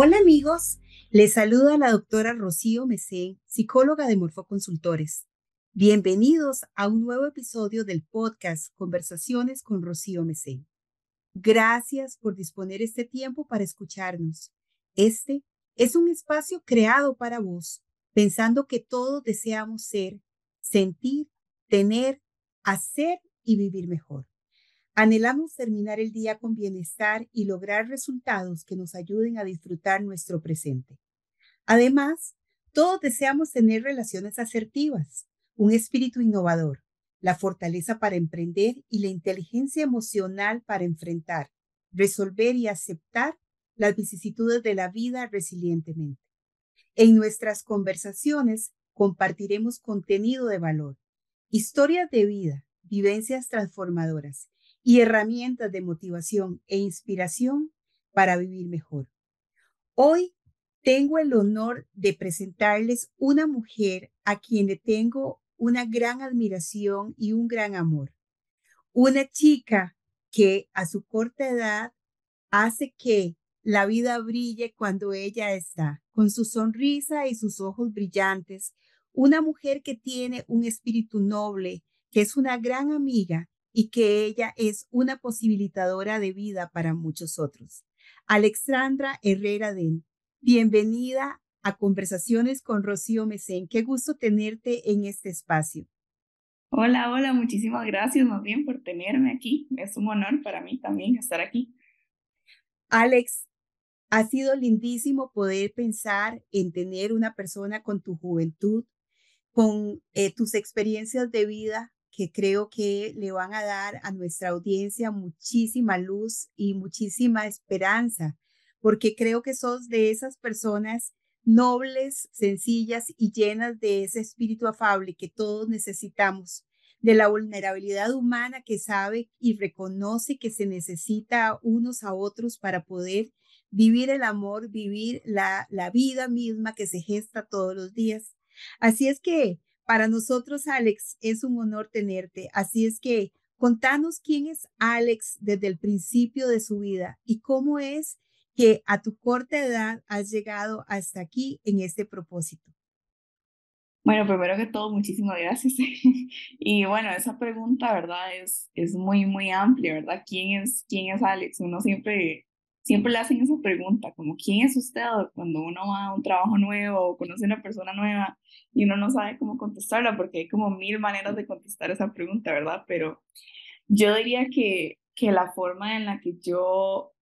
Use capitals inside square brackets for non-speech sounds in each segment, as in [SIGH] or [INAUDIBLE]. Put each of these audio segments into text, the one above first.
Hola amigos, les saluda la doctora Rocío Mesé, psicóloga de Morfoconsultores. Bienvenidos a un nuevo episodio del podcast Conversaciones con Rocío Mesé. Gracias por disponer este tiempo para escucharnos. Este es un espacio creado para vos, pensando que todos deseamos ser, sentir, tener, hacer y vivir mejor. Anhelamos terminar el día con bienestar y lograr resultados que nos ayuden a disfrutar nuestro presente. Además, todos deseamos tener relaciones asertivas, un espíritu innovador, la fortaleza para emprender y la inteligencia emocional para enfrentar, resolver y aceptar las vicisitudes de la vida resilientemente. En nuestras conversaciones compartiremos contenido de valor, historias de vida, vivencias transformadoras y herramientas de motivación e inspiración para vivir mejor. Hoy tengo el honor de presentarles una mujer a quien le tengo una gran admiración y un gran amor. Una chica que a su corta edad hace que la vida brille cuando ella está, con su sonrisa y sus ojos brillantes. Una mujer que tiene un espíritu noble, que es una gran amiga y que ella es una posibilitadora de vida para muchos otros. Alexandra Herrera Den, bienvenida a Conversaciones con Rocío Mesén. Qué gusto tenerte en este espacio. Hola, hola, muchísimas gracias más bien por tenerme aquí. Es un honor para mí también estar aquí. Alex, ha sido lindísimo poder pensar en tener una persona con tu juventud, con eh, tus experiencias de vida, que creo que le van a dar a nuestra audiencia muchísima luz y muchísima esperanza, porque creo que sos de esas personas nobles, sencillas y llenas de ese espíritu afable que todos necesitamos, de la vulnerabilidad humana que sabe y reconoce que se necesita unos a otros para poder vivir el amor, vivir la, la vida misma que se gesta todos los días. Así es que para nosotros, Alex, es un honor tenerte. Así es que contanos quién es Alex desde el principio de su vida y cómo es que a tu corta edad has llegado hasta aquí en este propósito. Bueno, primero que todo, muchísimas gracias. [LAUGHS] y bueno, esa pregunta, ¿verdad? Es, es muy, muy amplia, ¿verdad? ¿Quién es, quién es Alex? Uno siempre siempre le hacen esa pregunta, como ¿quién es usted? Cuando uno va a un trabajo nuevo o conoce a una persona nueva y uno no sabe cómo contestarla, porque hay como mil maneras de contestar esa pregunta, ¿verdad? Pero yo diría que, que la forma en la que yo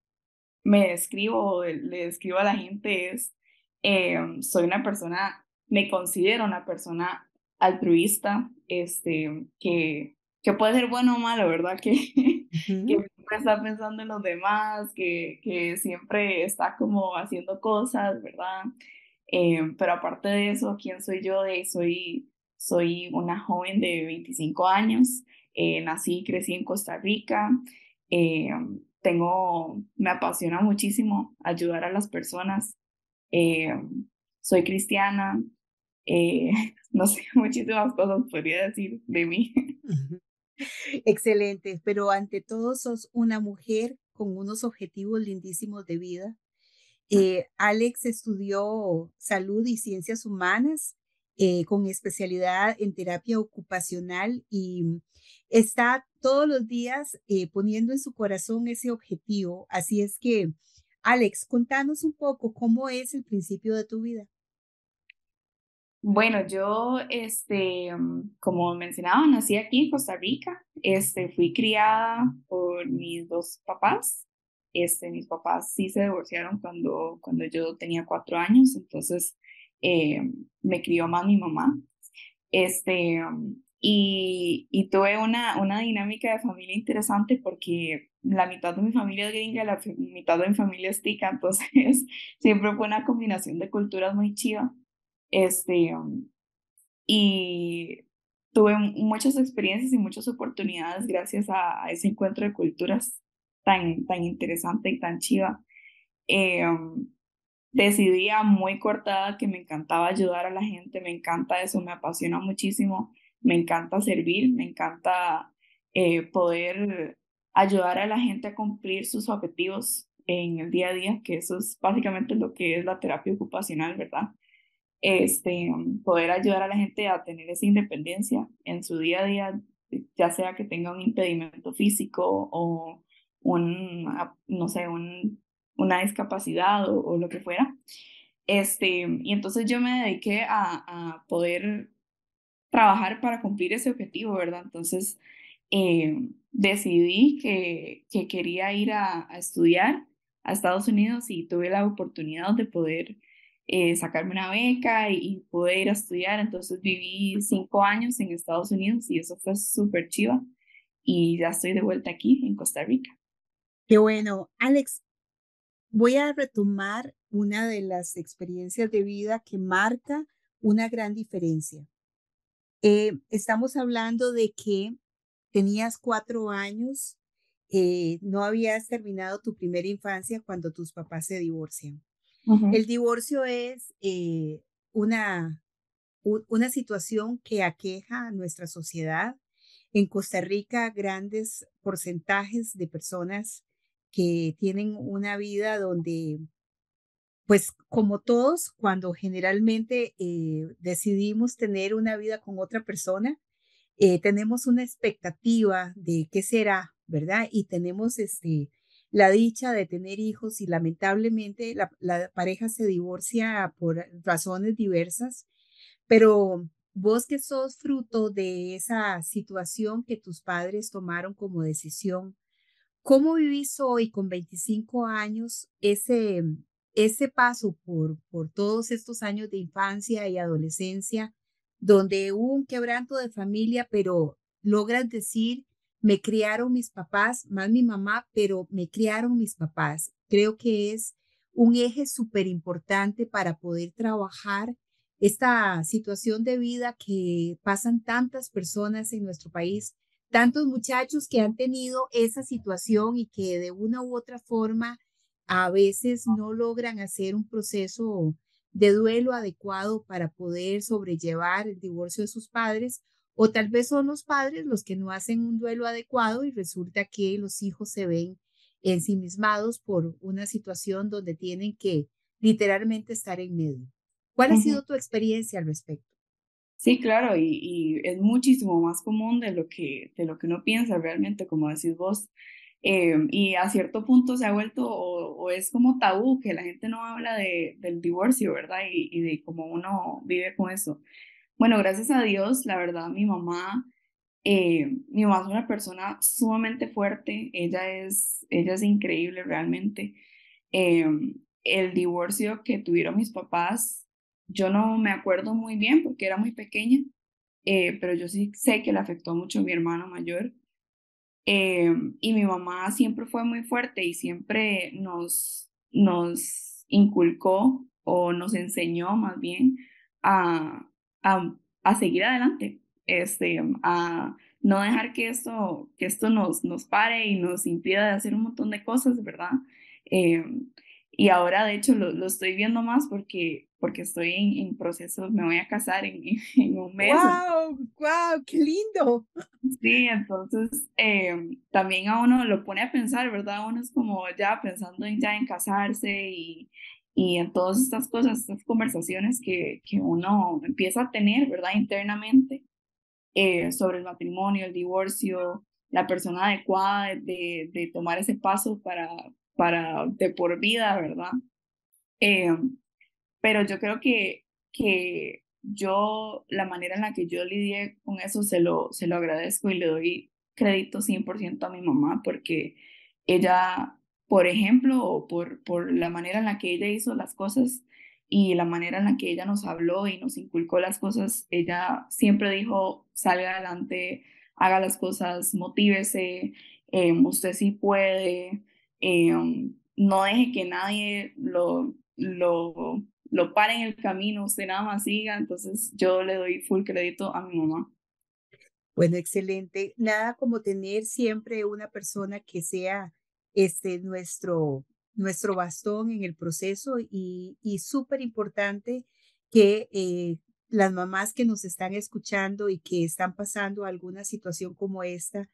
me describo, le describo a la gente es, eh, soy una persona, me considero una persona altruista, este, que, que puede ser bueno o malo, ¿verdad? [LAUGHS] Que, que está pensando en los demás, que, que siempre está como haciendo cosas, ¿verdad? Eh, pero aparte de eso, ¿quién soy yo? soy, soy una joven de 25 años, eh, nací y crecí en Costa Rica, eh, tengo, me apasiona muchísimo ayudar a las personas, soy cristiana, [LAUGHS] no sé, [LAUGHS] muchísimas cosas podría decir de mí. Excelente, pero ante todo sos una mujer con unos objetivos lindísimos de vida. Eh, Alex estudió salud y ciencias humanas eh, con especialidad en terapia ocupacional y está todos los días eh, poniendo en su corazón ese objetivo. Así es que, Alex, contanos un poco cómo es el principio de tu vida. Bueno, yo, este, mm, como mencionaba, nací aquí en Costa Rica. Este, fui criada por mis dos papás. Este, mis papás sí se divorciaron cuando, cuando yo tenía cuatro años, entonces eh, me crió más mi mamá. Este, mm, y, y, tuve una, una dinámica de familia interesante porque la mitad de mi familia es gringa y la mitad de mi familia es tica, [LAUGHS] entonces siempre fue una combinación de culturas muy chiva. Este, um, y tuve muchas experiencias y muchas oportunidades gracias a, ese encuentro de culturas tan, tan interesante y tan chiva. Eh, decidí a muy cortada que me encantaba ayudar a la gente, me encanta eso, me apasiona muchísimo, me encanta servir, me encanta eh, poder ayudar a la gente a cumplir sus objetivos en el día a día, que eso es básicamente lo que es la terapia ocupacional, ¿verdad? Este, poder ayudar a la gente a tener esa independencia en su día a día, ya sea que tenga un impedimento físico o un, no sé, un, una discapacidad o, o, lo que fuera. Este, y entonces yo me dediqué a, a poder trabajar para cumplir ese objetivo, ¿verdad? Entonces, eh, decidí que, que, quería ir a, a, estudiar a Estados Unidos y tuve la oportunidad de poder eh, sacarme una beca y, poder estudiar. Entonces viví cinco años en Estados Unidos y eso fue súper chiva y ya estoy de vuelta aquí en Costa Rica. Qué bueno. Alex, voy a retomar una de las experiencias de vida que marca una gran diferencia. Eh, estamos hablando de que tenías cuatro años, eh, no habías terminado tu primera infancia cuando tus papás se divorcian. El divorcio es eh, una, una situación que aqueja a nuestra sociedad. En Costa Rica, grandes porcentajes de personas que tienen una vida donde pues como todos, cuando generalmente eh, decidimos tener una vida con otra persona, eh, tenemos una expectativa de qué será, ¿verdad? Y tenemos este, la dicha de tener hijos y lamentablemente la, la pareja se divorcia por razones diversas, pero vos que sos fruto de esa situación que tus padres tomaron como decisión, ¿cómo vivís hoy con 25 años ese, ese paso por, por todos estos años de infancia y adolescencia, donde hubo un quebranto de familia, pero logras decir, me criaron mis papás, más mi mamá, pero me criaron mis papás. Creo que es un eje súper importante para poder trabajar esta situación de vida que pasan tantas personas en nuestro país, tantos muchachos que han tenido esa situación y que de una u otra forma a veces no logran hacer un proceso de duelo adecuado para poder sobrellevar el divorcio de sus padres, o tal vez son los padres los que no hacen un duelo adecuado y resulta que los hijos se ven ensimismados por una situación donde tienen que literalmente estar en medio. ¿Cuál ha sido tu experiencia al respecto? Sí, claro, y, y, es muchísimo más común de lo que de lo que uno piensa realmente, como decís vos. Eh, y a cierto punto se ha vuelto o, o, es como tabú que la gente no habla de, del divorcio, ¿verdad? Y, y, de cómo uno vive con eso. Bueno, gracias a Dios, la verdad, mi mamá, eh, mi mamá es una persona sumamente fuerte, ella es, ella es increíble realmente. Eh, el divorcio que tuvieron mis papás, yo no me acuerdo muy bien porque era muy pequeña, eh, pero yo sí sé que le afectó mucho a mi hermano mayor. Eh, y mi mamá siempre fue muy fuerte y siempre nos, nos inculcó o nos enseñó más bien a, a, a seguir adelante, este, a no dejar que esto, que esto nos, nos pare y nos impida de hacer un montón de cosas, ¿verdad? Eh, y ahora, de hecho, lo, lo, estoy viendo más porque, porque estoy en, en proceso, me voy a casar en, en, [LAUGHS] un mes. ¡Wow! ¡Wow! ¡Qué lindo! Sí, entonces eh, también a uno lo pone a pensar, ¿verdad? Uno es como ya pensando en, ya en casarse y, y en todas estas cosas, estas conversaciones que, que uno empieza a tener, ¿verdad? Internamente eh, sobre el matrimonio, el divorcio, la persona adecuada de, de tomar ese paso para, para de por vida, ¿verdad? Eh, pero yo creo que, que yo, la manera en la que yo lidié con eso, se lo, se lo agradezco y le doy crédito 100% a mi mamá, porque ella, por ejemplo, o por, por la manera en la que ella hizo las cosas y la manera en la que ella nos habló y nos inculcó las cosas, ella siempre dijo, salga adelante, haga las cosas, motívese, eh, usted sí puede, eh, no deje que nadie lo, lo, lo pare en el camino, usted nada más siga, entonces yo le doy full crédito a mi mamá. Bueno, excelente. Nada como tener siempre una persona que sea este nuestro nuestro bastón en el proceso y, y súper importante que eh, las mamás que nos están escuchando y que están pasando alguna situación como esta,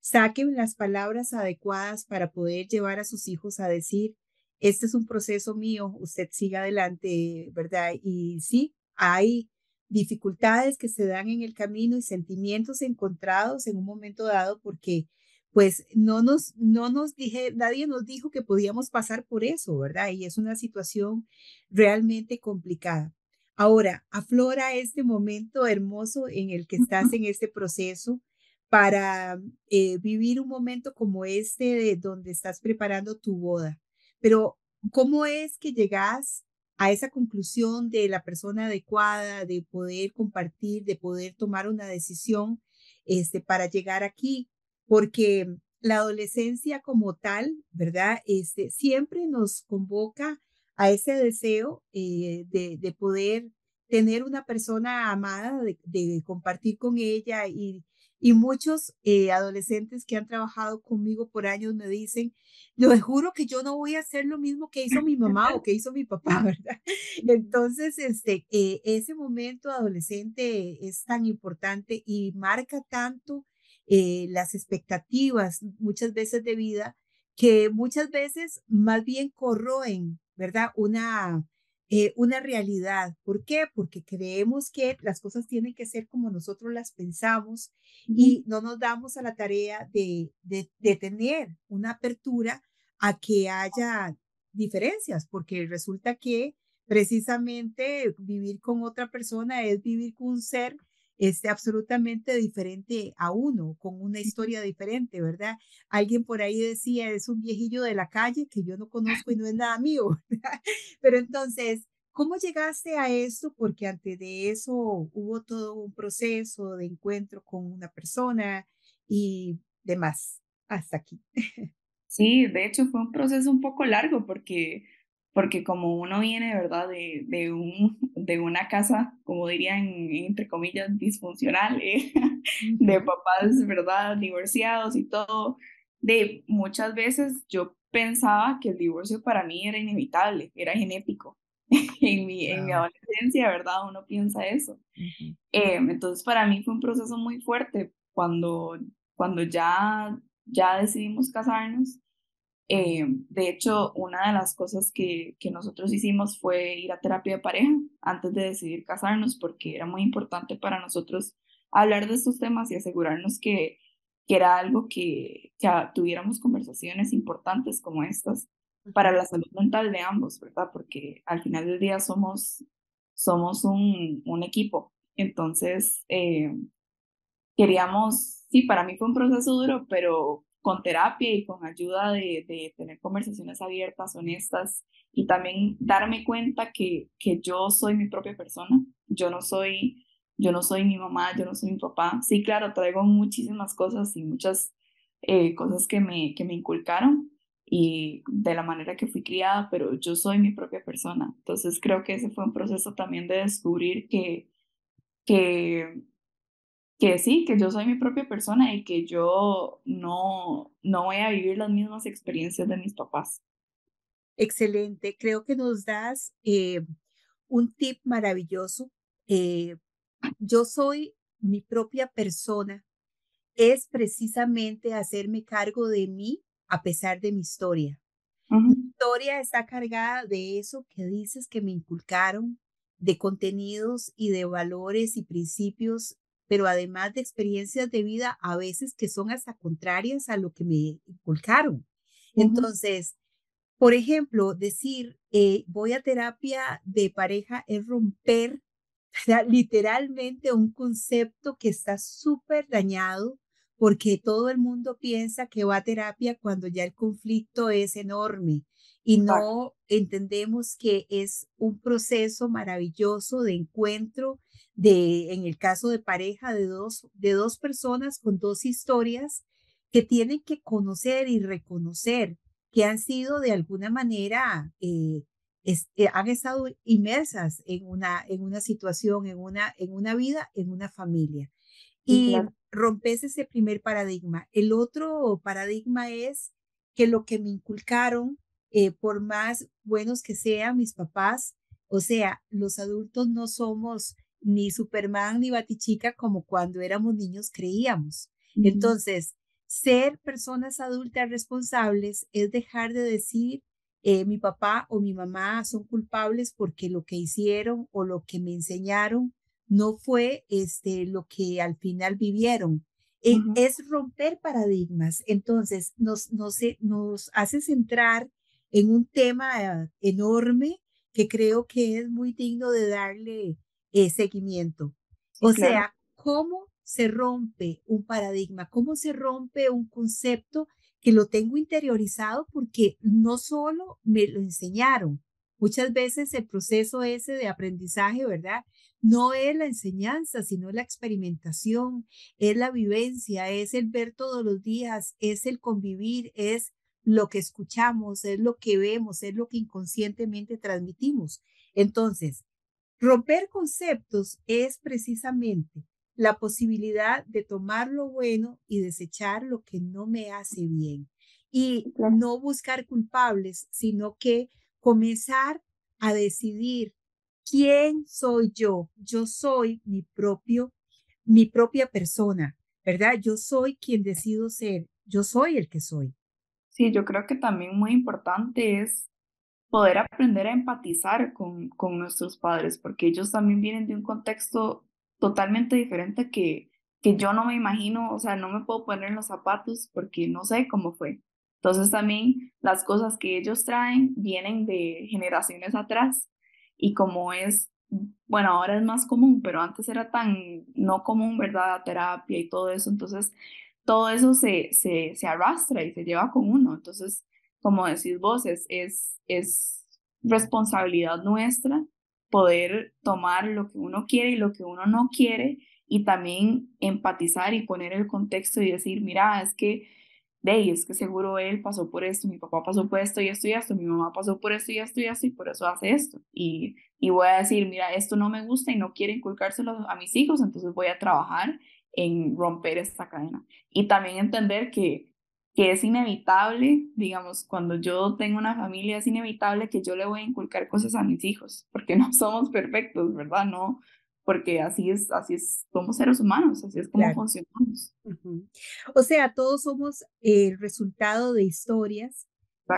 Saquen las palabras adecuadas para poder llevar a sus hijos a decir, este es un proceso mío, usted siga adelante, ¿verdad? Y sí, hay dificultades que se dan en el camino y sentimientos encontrados en un momento dado porque pues no nos, no nos dije, nadie nos dijo que podíamos pasar por eso, ¿verdad? Y es una situación realmente complicada. Ahora, aflora este momento hermoso en el que estás en este proceso para eh, vivir un momento como este de donde estás preparando tu boda. Pero, ¿cómo es que llegas a esa conclusión de la persona adecuada, de poder compartir, de poder tomar una decisión este, para llegar aquí, porque la adolescencia como tal, ¿verdad? Este, siempre nos convoca a ese deseo eh, de, de, poder tener una persona amada, de, de compartir con ella y y muchos eh, adolescentes que han trabajado conmigo por años me dicen, yo juro que yo no voy a hacer lo mismo que hizo mi mamá o que hizo mi papá, [LAUGHS] ¿verdad? Entonces, este, eh, ese momento adolescente es tan importante y marca tanto eh, las expectativas muchas veces de vida que muchas veces más bien corroen, ¿verdad? Una, eh, una realidad. ¿Por qué? Porque creemos que las cosas tienen que ser como nosotros las pensamos y no nos damos a la tarea de, de, de tener una apertura a que haya diferencias, porque resulta que precisamente vivir con otra persona es vivir con un ser este, absolutamente diferente a uno, con una historia diferente, ¿verdad? Alguien por ahí decía, es un viejillo de la calle que yo no conozco y no es nada mío, [LAUGHS] ¿verdad? Pero entonces, ¿cómo llegaste a esto? Porque antes de eso hubo todo un proceso de encuentro con una persona y demás, hasta aquí. [LAUGHS] Sí, de hecho fue un proceso un poco largo porque porque como uno viene, ¿verdad?, de, de, un, de una casa, como dirían, entre comillas, disfuncional, ¿eh? [LAUGHS] de papás, ¿verdad?, divorciados y todo, de muchas veces yo pensaba que el divorcio para mí era inevitable, era genético. [LAUGHS] en, mi, en mi adolescencia, ¿verdad? Uno piensa eso. Eh, entonces, para mí fue un proceso muy fuerte cuando, cuando ya, ya decidimos casarnos eh, de hecho, una de las cosas que, que, nosotros hicimos fue ir a terapia de pareja antes de decidir casarnos, porque era muy importante para nosotros hablar de estos temas y asegurarnos que, que era algo que, que tuviéramos conversaciones importantes como estas para la salud mental de ambos, ¿verdad? Porque al final del día somos, somos un, un equipo. Entonces, eh, queríamos, sí, para mí fue un proceso duro, pero con terapia y con ayuda de, de, tener conversaciones abiertas, honestas y también darme cuenta que, que yo soy mi propia persona, yo no soy, yo no soy mi mamá, yo no soy mi papá. Sí, claro, traigo muchísimas cosas y muchas eh, cosas que me, que me inculcaron y de la manera que fui criada, pero yo soy mi propia persona. Entonces creo que ese fue un proceso también de descubrir que, que que sí, que yo soy mi propia persona y que yo no, no voy a vivir las mismas experiencias de mis papás. Excelente, creo que nos das eh, un tip maravilloso. Eh, yo soy mi propia persona, es precisamente hacerme cargo de mí a pesar de mi historia. Mi historia está cargada de eso que dices que me inculcaron, de contenidos y de valores y principios pero además de experiencias de vida a veces que son hasta contrarias a lo que me inculcaron. Entonces, por ejemplo, decir, eh, voy a terapia de pareja es romper [LAUGHS] literalmente un concepto que está súper dañado porque todo el mundo piensa que va a terapia cuando ya el conflicto es enorme y no entendemos que es un proceso maravilloso de encuentro de, en el caso de pareja, de dos, de dos personas con dos historias que tienen que conocer y reconocer que han sido de alguna manera, eh, eh, han estado inmersas en una, en una situación, en una, en una vida, en una familia. Y rompes ese primer paradigma. El otro paradigma es que lo que me inculcaron, eh, por más buenos que sean mis papás, o sea, los adultos no somos ni Superman ni Batichica como cuando éramos niños creíamos. Entonces, ser personas adultas responsables es dejar de decir eh, mi papá o mi mamá son culpables porque lo que hicieron o lo que me enseñaron no fue este, lo que al final vivieron. Eh, es romper paradigmas. Entonces, nos, nos, nos hace centrar en un tema enorme que creo que es muy digno de darle eh, seguimiento. o sea, ¿cómo se rompe un paradigma? ¿Cómo se rompe un concepto que lo tengo interiorizado porque no solo me lo enseñaron, muchas veces el proceso ese de aprendizaje, ¿verdad? No es la enseñanza, sino la experimentación, es la vivencia, es el ver todos los días, es el convivir, es lo que escuchamos, es lo que vemos, es lo que inconscientemente transmitimos. Entonces, romper conceptos es precisamente la posibilidad de tomar lo bueno y desechar lo que no me hace bien. Y no buscar culpables, sino que comenzar a decidir quién soy yo. Yo soy mi propio, mi propia persona, ¿verdad? Yo soy quien decido ser. Yo soy el que soy. Sí, yo creo que también muy importante es poder aprender a empatizar con, con nuestros padres, porque ellos también vienen de un contexto totalmente diferente que, que yo no me imagino, o sea, no me puedo poner en los zapatos porque no sé cómo fue. Entonces también las cosas que ellos traen vienen de generaciones atrás y como es, bueno, ahora es más común, pero antes era tan no común, ¿verdad? terapia y todo eso, entonces todo eso se, se, se arrastra y se lleva con uno. Entonces, como decís vos, es, es, es responsabilidad nuestra poder tomar lo que uno quiere y lo que uno no quiere y también empatizar y poner el contexto y decir, mira, es que, de es que seguro él pasó por esto, mi papá pasó por esto y esto y esto, mi mamá pasó por esto y esto y esto y por eso hace esto. Y, y voy a decir, mira, esto no me gusta y no quiero inculcárselo a mis hijos, entonces voy a trabajar en romper esta cadena. Y también entender que que es inevitable, digamos, cuando yo tengo una familia, es inevitable que yo le voy a inculcar cosas a mis hijos, porque no [LAUGHS] somos perfectos, ¿verdad? No, porque así es, así es, somos seres humanos, así es como funcionamos. O sea, todos somos el resultado de historias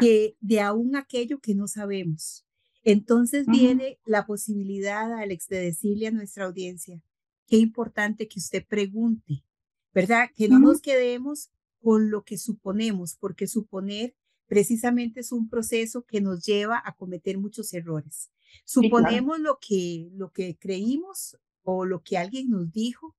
que de aún aquello que no sabemos. Entonces viene la posibilidad, Alex, de decirle a nuestra audiencia, qué importante que usted pregunte, ¿verdad? Que no nos quedemos con lo que suponemos, porque suponer precisamente es un proceso que nos lleva a cometer muchos errores. Suponemos lo, que, lo que creímos o lo que alguien nos dijo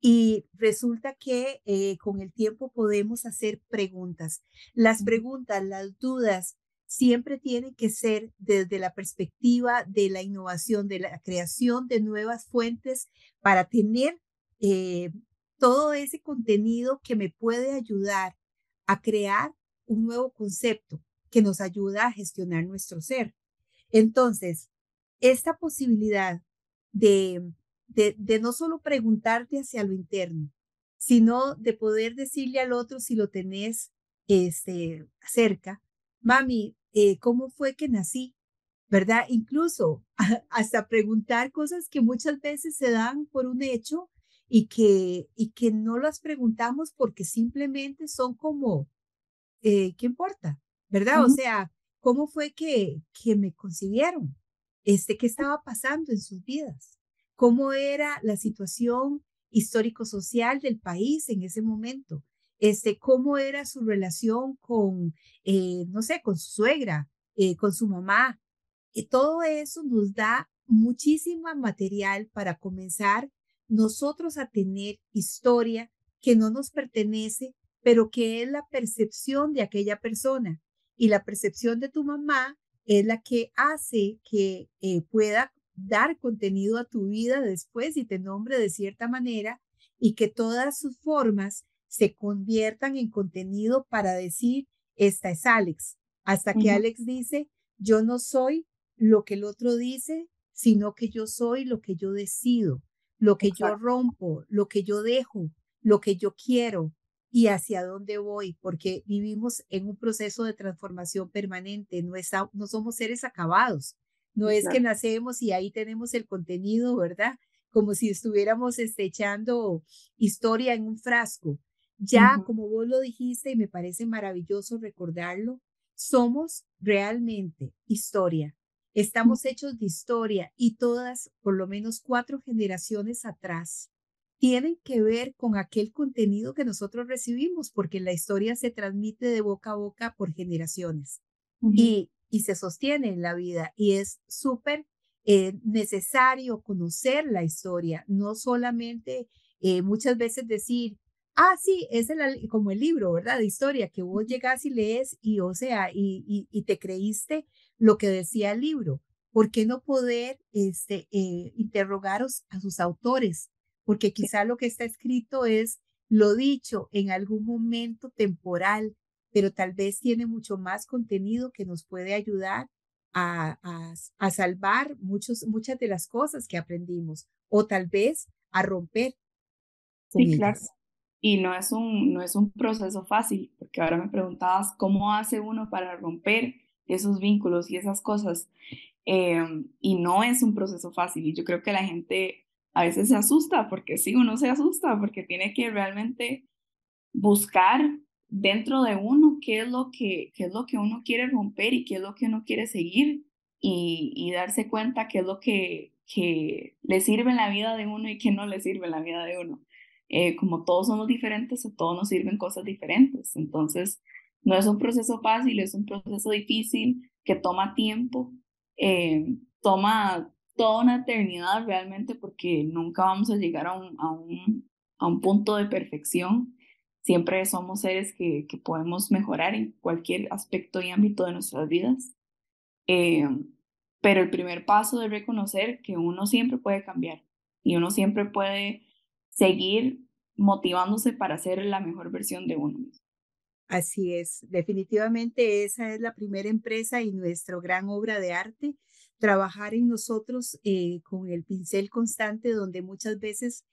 y resulta que eh, con el tiempo podemos hacer preguntas. Las preguntas, las dudas, siempre tienen que ser desde la perspectiva de la innovación, de la creación de nuevas fuentes para tener eh, todo ese contenido que me puede ayudar a crear un nuevo concepto que nos ayuda a gestionar nuestro ser. Entonces, esta posibilidad de, de, no solo preguntarte hacia lo interno, sino de poder decirle al otro si lo tenés este, cerca, mami, eh, ¿cómo fue que nací? ¿Verdad? Incluso [LAUGHS] hasta preguntar cosas que muchas veces se dan por un hecho y que, y que no las preguntamos porque simplemente son como, eh, ¿qué importa? ¿Verdad? O sea, ¿cómo fue que, que me concibieron? Este, ¿Qué estaba pasando en sus vidas? ¿Cómo era la situación histórico-social del país en ese momento? Este, ¿Cómo era su relación con, eh, no sé, con su suegra, eh, con su mamá? Y todo eso nos da muchísimo material para comenzar nosotros a tener historia que no nos pertenece, pero que es la percepción de aquella persona. Y la percepción de tu mamá es la que hace que eh, pueda dar contenido a tu vida después y te nombre de cierta manera y que todas sus formas se conviertan en contenido para decir, esta es Alex. Hasta que Alex dice, yo no soy lo que el otro dice, sino que yo soy lo que yo decido lo que yo rompo, lo que yo dejo, lo que yo quiero y hacia dónde voy, porque vivimos en un proceso de transformación permanente, no, no somos seres acabados, no es que nacemos y ahí tenemos el contenido, ¿verdad? Como si estuviéramos este, echando historia en un frasco. Ya, como vos lo dijiste, y me parece maravilloso recordarlo, somos realmente historia. Estamos hechos de historia y todas, por lo menos cuatro generaciones atrás, tienen que ver con aquel contenido que nosotros recibimos, porque la historia se transmite de boca a boca por generaciones y, y se sostiene en la vida y es súper eh, necesario conocer la historia, no solamente eh, muchas veces decir, ah, sí, es el, como el libro, ¿verdad? De historia, que vos llegas y lees y, o sea, y, y, te creíste lo que decía el libro. ¿Por qué no poder este, eh, interrogaros a sus autores? Porque quizá lo que está escrito es lo dicho en algún momento temporal, pero tal vez tiene mucho más contenido que nos puede ayudar a, a, salvar muchos, muchas de las cosas que aprendimos o tal vez a romper. Sí, claro. Y no es, un, no es un proceso fácil, porque ahora me preguntabas cómo hace uno para romper esos vínculos y esas cosas. Em, y no es un proceso fácil. Y yo creo que la gente a veces se asusta, porque sí, uno se asusta, porque tiene que realmente buscar dentro de uno qué es lo que, qué es lo que uno quiere romper y qué es lo que uno quiere seguir y, y darse cuenta qué es lo que, que le sirve en la vida de uno y qué no le sirve en la vida de uno. Eh, como todos somos diferentes, a todos nos sirven cosas diferentes. Entonces, no es un proceso fácil, es un proceso difícil que toma tiempo, eh, toma toda una eternidad realmente porque nunca vamos a llegar a un, a un, punto de perfección Siempre somos seres que, que podemos mejorar en cualquier aspecto y ámbito de nuestras vidas. Eh, pero el primer paso es reconocer que uno siempre puede cambiar y uno siempre puede seguir motivándose para ser la mejor versión de uno mismo. Así es, definitivamente esa es la primera empresa y nuestra gran obra de arte, trabajar en nosotros eh, con el pincel constante donde muchas veces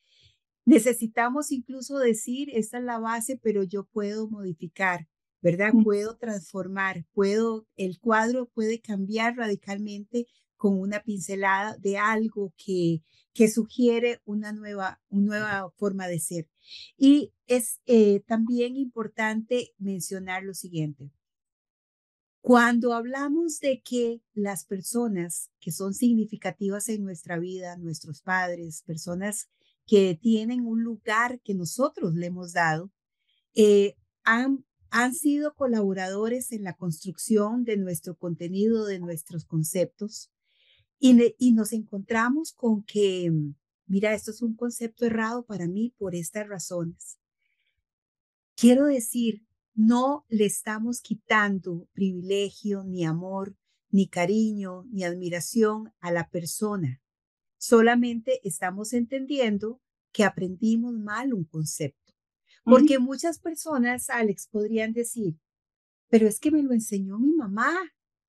Necesitamos incluso decir, esta es la base, pero yo puedo modificar, ¿verdad? Puedo transformar, puedo, el cuadro puede cambiar radicalmente con una pincelada de algo que, que sugiere una nueva, una nueva forma de ser. Y es eh, también importante mencionar lo siguiente. Cuando hablamos de que las personas que son significativas en nuestra vida, nuestros padres, personas que tienen un lugar que nosotros le hemos dado, eh, han, han sido colaboradores en la construcción de nuestro contenido, de nuestros conceptos, y, y nos encontramos con que, mira, esto es un concepto errado para mí por estas razones. Quiero decir, no le estamos quitando privilegio, ni amor, ni cariño, ni admiración a la persona. Solamente estamos entendiendo que aprendimos mal un concepto. Porque muchas personas, Alex, podrían decir, pero es que me lo enseñó mi mamá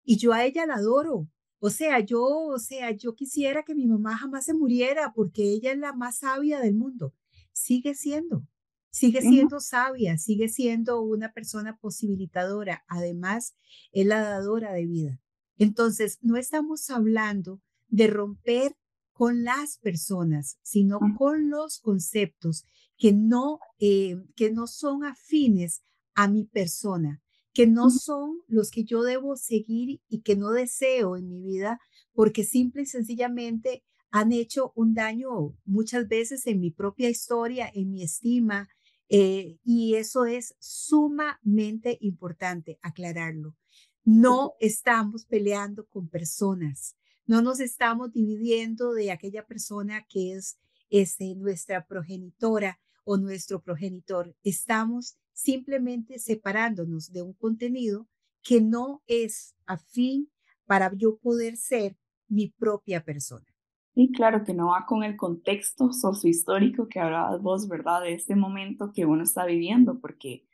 y yo a ella la adoro. O sea, yo, o sea, yo quisiera que mi mamá jamás se muriera porque ella es la más sabia del mundo. Sigue siendo, sigue siendo sabia, sigue siendo una persona posibilitadora. Además, es la dadora de vida. Entonces, no estamos hablando de romper con las personas, sino con los conceptos que no, eh, que no son afines a mi persona, que no son los que yo debo seguir y que no deseo en mi vida, porque simple y sencillamente han hecho un daño muchas veces en mi propia historia, en mi estima, eh, y eso es sumamente importante aclararlo. No estamos peleando con personas, no nos estamos dividiendo de aquella persona que es este, nuestra progenitora o nuestro progenitor. Estamos simplemente separándonos de un contenido que no es afín para yo poder ser mi propia persona. Y claro que no va con el contexto sociohistórico que hablabas vos, ¿verdad? De este momento que uno está viviendo, porque,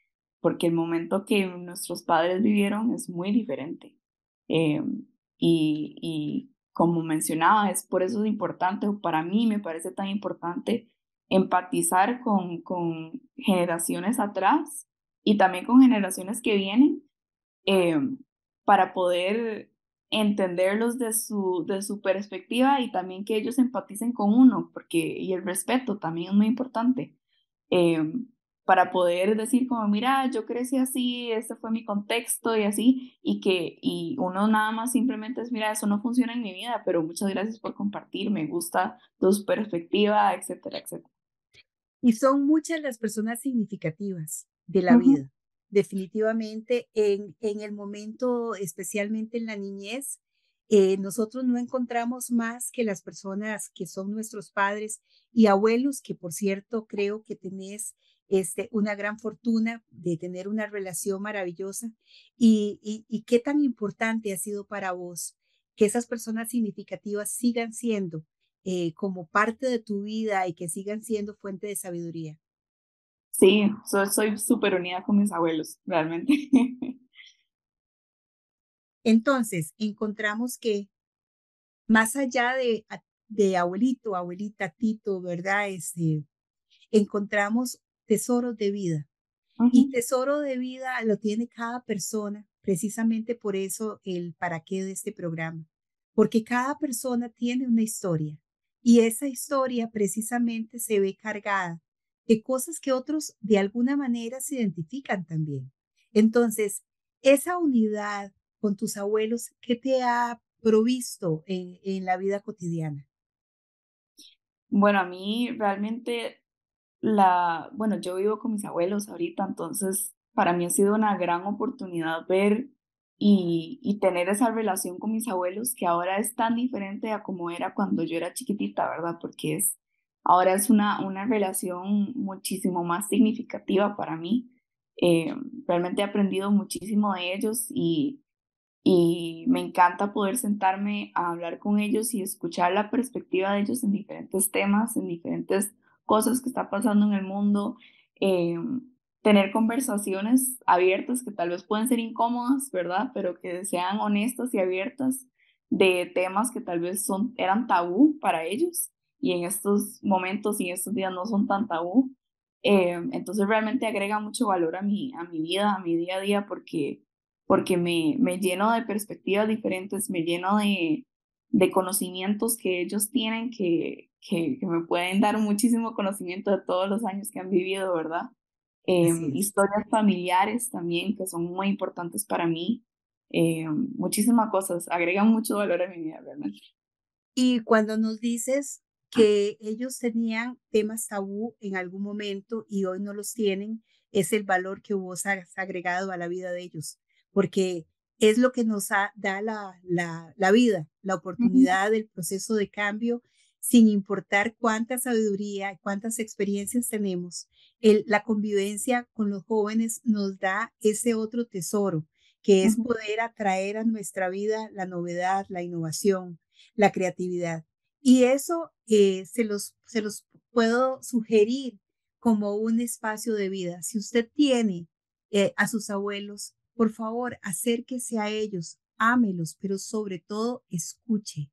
porque el momento que nuestros padres vivieron es muy diferente. Eh, y, y como mencionaba, es por eso es importante, o para mí me parece tan importante empatizar con, con generaciones atrás y también con generaciones que vienen eh, para poder entenderlos de su, de su perspectiva y también que ellos empaticen con uno, porque y el respeto también es muy importante. Eh, para poder decir como, mira, yo crecí así, este fue mi contexto y así, y que y uno nada más simplemente es, mira, eso no funciona en mi vida, pero muchas gracias por compartir, me gusta tu perspectiva, etcétera, etcétera. Y son muchas las personas significativas de la vida. Definitivamente en, en el momento, especialmente en la niñez, eh, nosotros no encontramos más que las personas que son nuestros padres y abuelos, que por cierto creo que tenés este, una gran fortuna de tener una relación maravillosa. Y, y, qué tan importante ha sido para vos que esas personas significativas sigan siendo eh, como parte de tu vida y que sigan siendo fuente de sabiduría. Sí, soy súper unida con mis abuelos, realmente. [LAUGHS] Entonces, encontramos que más allá de, de abuelito, abuelita, tito, ¿verdad? Este, encontramos tesoros de vida. Y tesoro de vida lo tiene cada persona, precisamente por eso el para qué de este programa, porque cada persona tiene una historia y esa historia precisamente se ve cargada de cosas que otros de alguna manera se identifican también. Entonces, esa unidad con tus abuelos, ¿qué te ha provisto en, en la vida cotidiana? Bueno, a mí realmente la, bueno, yo vivo con mis abuelos ahorita, entonces para mí ha sido una gran oportunidad ver y, tener esa relación con mis abuelos que ahora es tan diferente a como era cuando yo era chiquitita, ¿verdad? Porque es, ahora es una, una relación muchísimo más significativa para mí. Eh, realmente he aprendido muchísimo de ellos y, y me encanta poder sentarme a hablar con ellos y escuchar la perspectiva de ellos en diferentes temas, en diferentes cosas que está pasando en el mundo, eh, tener conversaciones abiertas que tal vez pueden ser incómodas, ¿verdad? Pero que sean honestas y abiertas de temas que tal vez son, eran tabú para ellos y en estos momentos y en estos días no son tan tabú. Eh, entonces realmente agrega mucho valor a mi, a mi vida, a mi día a día, porque porque me, me lleno de perspectivas diferentes, me lleno de, de conocimientos que ellos tienen que, que, me pueden dar muchísimo conocimiento de todos los años que han vivido, ¿verdad? Em, historias familiares también que son muy importantes para mí. Eh, muchísimas cosas, agregan mucho valor a mi vida, realmente. Y cuando nos dices que ellos tenían temas tabú en algún momento y hoy no los tienen, es el valor que vos has agregado a la vida de ellos porque es lo que nos da la, la, vida, la oportunidad del proceso de cambio, sin importar cuánta sabiduría, cuántas experiencias tenemos. El, la convivencia con los jóvenes nos da ese otro tesoro, que es poder atraer a nuestra vida la novedad, la innovación, la creatividad. Y eso eh, se, los, se los puedo sugerir como un espacio de vida. Si usted tiene eh, a sus abuelos, por favor, acérquese a ellos, ámelos, pero sobre todo escuche.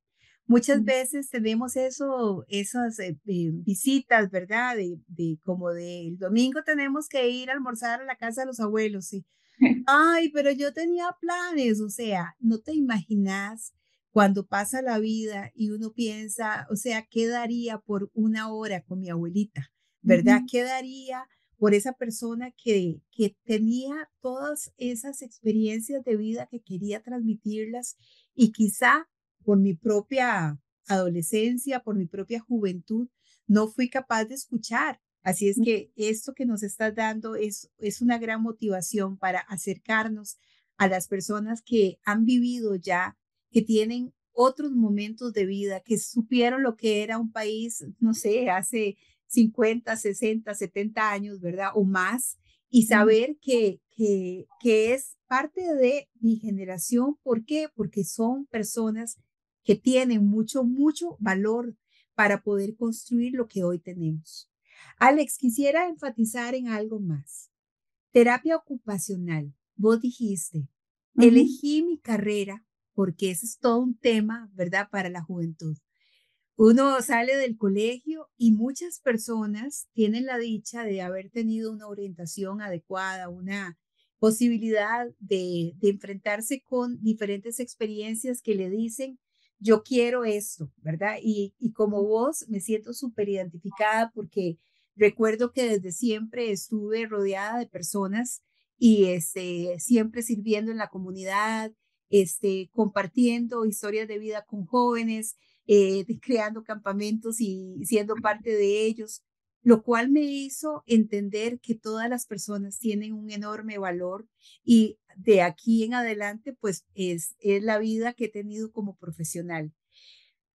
Muchas veces tenemos eso, esas eh, eh, visitas, ¿verdad? De, de como del domingo tenemos que ir a almorzar a la casa de los abuelos. ¿sí? [LAUGHS] Ay, pero yo tenía planes, o sea, no te imaginas cuando pasa la vida y uno piensa, o sea, ¿qué daría por una hora con mi abuelita? ¿Verdad? ¿Qué daría por esa persona que, que tenía todas esas experiencias de vida que quería transmitirlas y quizá por mi propia adolescencia, por mi propia juventud, no fui capaz de escuchar. Así es que esto que nos estás dando es, es una gran motivación para acercarnos a las personas que han vivido ya, que tienen otros momentos de vida, que supieron lo que era un país, no sé, hace 50, 60, 70 años, ¿verdad? O más, y saber que, que, que es parte de mi generación. ¿Por qué? Porque son personas que tienen mucho, mucho valor para poder construir lo que hoy tenemos. Alex, quisiera enfatizar en algo más. Terapia ocupacional. Vos dijiste, elegí mi carrera porque ese es todo un tema, ¿verdad? Para la juventud. Uno sale del colegio y muchas personas tienen la dicha de haber tenido una orientación adecuada, una posibilidad de, enfrentarse con diferentes experiencias que le dicen, yo quiero esto, ¿verdad? Y, y como vos me siento súper identificada porque Recuerdo que desde siempre estuve rodeada de personas y este, siempre sirviendo en la comunidad, este, compartiendo historias de vida con jóvenes, eh, creando campamentos y siendo parte de ellos, lo cual me hizo entender que todas las personas tienen un enorme valor y de aquí en adelante, pues es, es la vida que he tenido como profesional.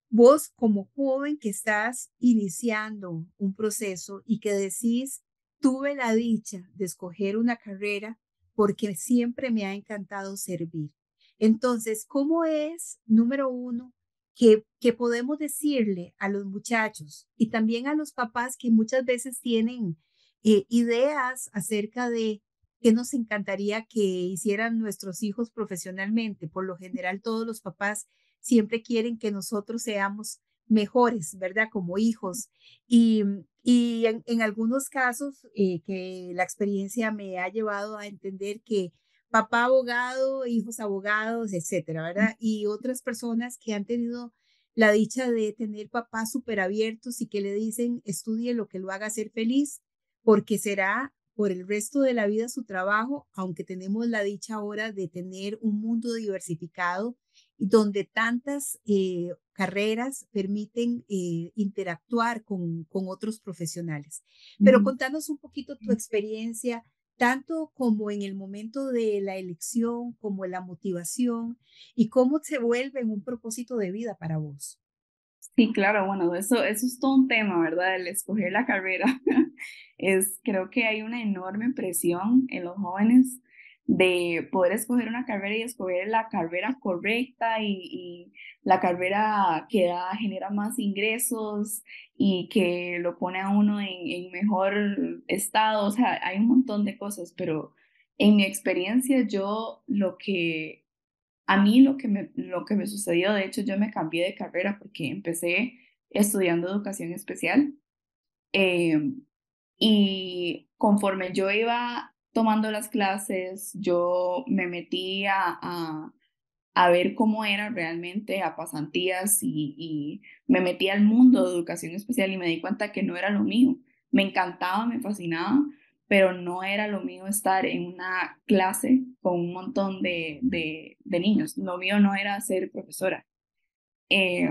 Vos como joven que estás iniciando un proceso y que decís, tuve la dicha de escoger una carrera porque siempre me ha encantado servir. Entonces, ¿cómo es, número uno, que, que podemos decirle a los muchachos y también a los papás que muchas veces tienen eh, ideas acerca de qué nos encantaría que hicieran nuestros hijos profesionalmente? Por lo general, todos los papás siempre quieren que nosotros seamos mejores, ¿verdad? Como hijos. Y, y en, algunos casos eh, que la experiencia me ha llevado a entender que papá abogado, hijos abogados, etcétera, ¿verdad? Y otras personas que han tenido la dicha de tener papás súper abiertos y que le dicen, estudie lo que lo haga ser feliz, porque será por el resto de la vida su trabajo, aunque tenemos la dicha ahora de tener un mundo diversificado donde tantas eh, carreras permiten eh, interactuar con, con, otros profesionales. Pero contanos un poquito tu experiencia, tanto como en el momento de la elección, como en la motivación y cómo se vuelve un propósito de vida para vos. Sí, claro, bueno, eso, eso es todo un tema, ¿verdad? El escoger la carrera. [LAUGHS] es, creo que hay una enorme presión en los jóvenes de poder escoger una carrera y escoger la carrera correcta y, la carrera que da, genera más ingresos y que lo pone a uno en, mejor estado. O sea, hay un montón de cosas, pero en mi experiencia yo lo que, a mí lo que me, lo que me sucedió, de hecho yo me cambié de carrera porque empecé estudiando educación especial. Em, y conforme yo iba tomando las clases, yo me metí a, ver cómo era realmente a pasantías y, me metí al mundo de educación especial y me di cuenta que no era lo mío. Me encantaba, me fascinaba, pero no era lo mío estar en una clase con un montón de, niños. Lo mío no era ser profesora. Eh,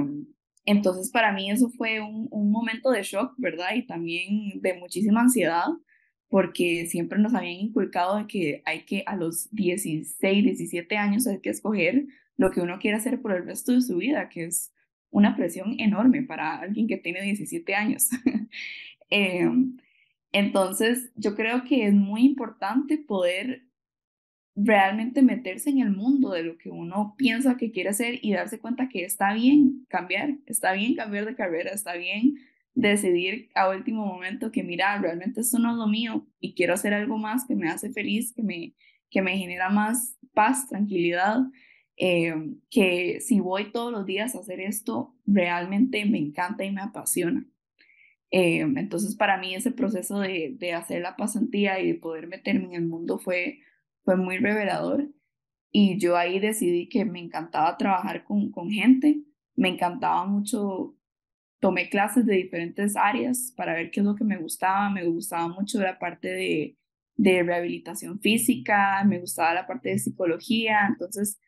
entonces, para mí eso fue un momento de shock, ¿verdad? Y también de muchísima ansiedad porque siempre nos habían inculcado de que hay que a los 16, 17 años hay que escoger lo que uno quiere hacer por el resto de su vida, que es una presión enorme para alguien que tiene 17 años. [LAUGHS] Em, entonces, yo creo que es muy importante poder realmente meterse en el mundo de lo que uno piensa que quiere hacer y darse cuenta que está bien cambiar, está bien cambiar de carrera, está bien decidir a último momento que, mira, realmente esto no es lo mío y quiero hacer algo más que me hace feliz, que me, que me genera más paz, tranquilidad, eh, que si voy todos los días a hacer esto, realmente me encanta y me apasiona. Eh, entonces, para mí ese proceso de, de, hacer la pasantía y de poder meterme en el mundo fue, fue muy revelador. Y yo ahí decidí que me encantaba trabajar con, con gente, me encantaba mucho tomé clases de diferentes áreas para ver qué es lo que me gustaba. Me gustaba mucho la parte de, de rehabilitación física, me gustaba la parte de psicología, entonces,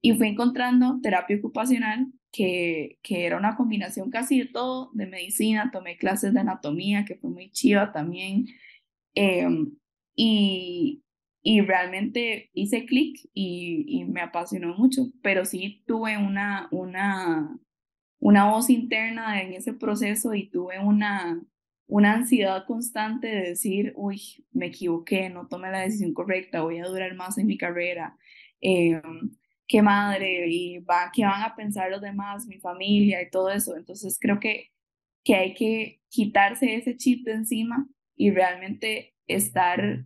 y fui encontrando terapia ocupacional, que, que era una combinación casi de todo, de medicina, tomé clases de anatomía, que fue muy chiva también, em, y, y realmente hice clic y, y, me apasionó mucho, pero sí tuve una, una, una voz interna en ese proceso y tuve una, una ansiedad constante de decir, uy, me equivoqué, no tomé la decisión correcta, voy a durar más en mi carrera, eh, qué madre, y va, qué van a pensar los demás, mi familia y todo eso. Entonces creo que, que hay que quitarse ese chip de encima y realmente estar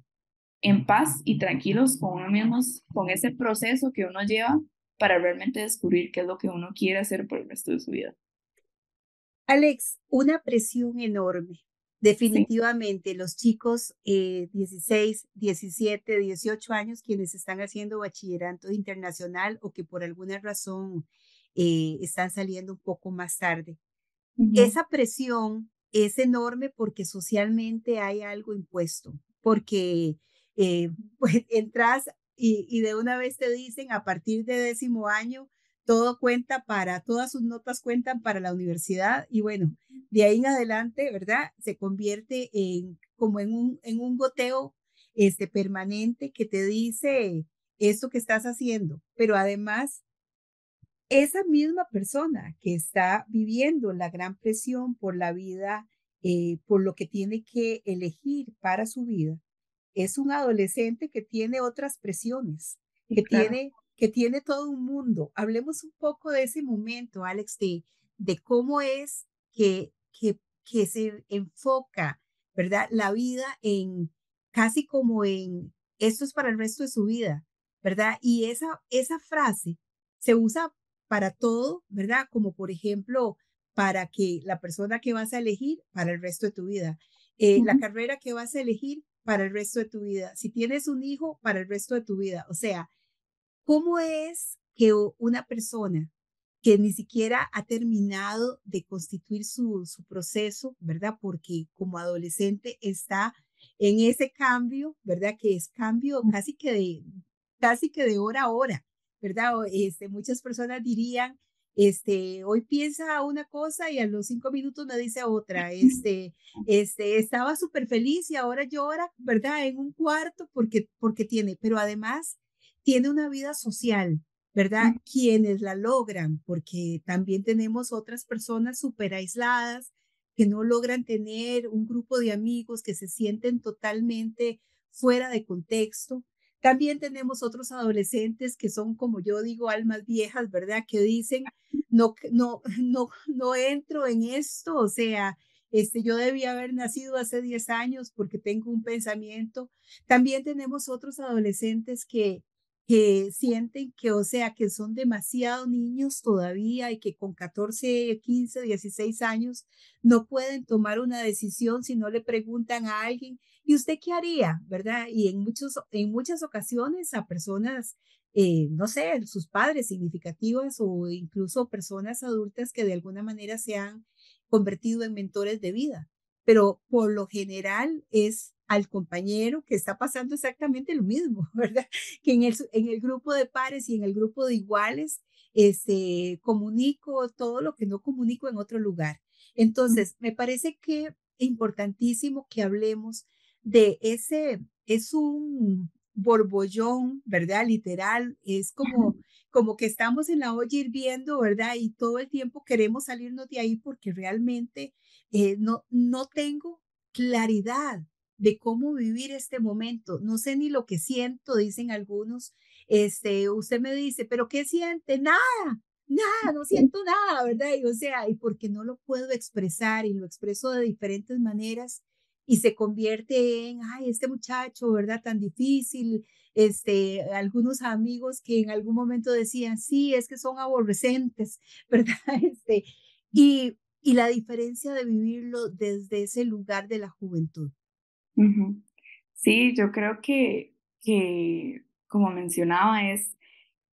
en paz y tranquilos con uno mismo, con ese proceso que uno lleva para realmente descubrir qué es lo que uno quiere hacer por el resto de su vida. Alex, una presión enorme. Definitivamente, los chicos eh, 16, 17, 18 años, quienes están haciendo bachillerato internacional o que por alguna razón eh, están saliendo un poco más tarde. Esa presión es enorme porque socialmente hay algo impuesto, porque eh, [LAUGHS] pues entras y, y, de una vez te dicen a partir de décimo año, todo cuenta para, todas sus notas cuentan para la universidad y bueno, de ahí en adelante, ¿verdad? Se convierte en como en un, en un goteo este, permanente que te dice esto que estás haciendo, pero además esa misma persona que está viviendo la gran presión por la vida, eh, por lo que tiene que elegir para su vida, es un adolescente que tiene otras presiones, que tiene que tiene todo un mundo. Hablemos un poco de ese momento, Alex, de, de cómo es que, que, que se enfoca, ¿verdad? La vida en casi como en esto es para el resto de su vida, ¿verdad? Y esa, esa frase se usa para todo, ¿verdad? Como por ejemplo, para que la persona que vas a elegir para el resto de tu vida, eh, la carrera que vas a elegir para el resto de tu vida, si tienes un hijo, para el resto de tu vida. O sea, ¿Cómo es que una persona que ni siquiera ha terminado de constituir su, su proceso, ¿verdad? Porque como adolescente está en ese cambio, ¿verdad? Que es cambio casi que de, casi que de hora a hora, ¿verdad? Este, muchas personas dirían, este, hoy piensa una cosa y a los cinco minutos me dice otra, [LAUGHS] este, este, estaba súper feliz y ahora llora, ¿verdad? En un cuarto porque, porque tiene, pero además tiene una vida social, ¿verdad? Quienes la logran, porque también tenemos otras personas súper aisladas que no logran tener un grupo de amigos que se sienten totalmente fuera de contexto. También tenemos otros adolescentes que son, como yo digo, almas viejas, ¿verdad? Que dicen, no, no, [LAUGHS] no, no entro en esto, o sea, este, yo debía haber nacido hace 10 años porque tengo un pensamiento. También tenemos otros adolescentes que, que sienten que, o sea, que son demasiado niños todavía y que con 14, 15, 16 años no pueden tomar una decisión si no le preguntan a alguien, ¿y usted qué haría? ¿Verdad? Y en, muchos, en muchas ocasiones a personas, eh, no sé, sus padres significativas o incluso personas adultas que de alguna manera se han convertido en mentores de vida. Pero por lo general es al compañero que está pasando exactamente lo mismo, [LAUGHS] ¿verdad? Que en el, en el grupo de pares y en el grupo de iguales, este, comunico todo lo que no comunico en otro lugar. Entonces, me parece que importantísimo que hablemos de ese, es un borbollón, ¿verdad? Literal, es como, como que estamos en la olla hirviendo, ¿verdad? Y todo el tiempo queremos salirnos de ahí porque realmente eh, no, no tengo claridad de cómo vivir este momento. No sé ni lo que siento, dicen algunos. Este, usted me dice, pero ¿qué siente? Nada, nada, no siento nada, ¿verdad? Y, o sea, y porque no lo puedo expresar y lo expreso de diferentes maneras y se convierte en, ay, este muchacho, ¿verdad? Tan difícil. Este, algunos amigos que en algún momento decían, sí, es que son aborrecentes, [LAUGHS] ¿verdad? Este, y, y la diferencia de vivirlo desde ese lugar de la juventud. Sí, yo creo que, que como mencionaba, es,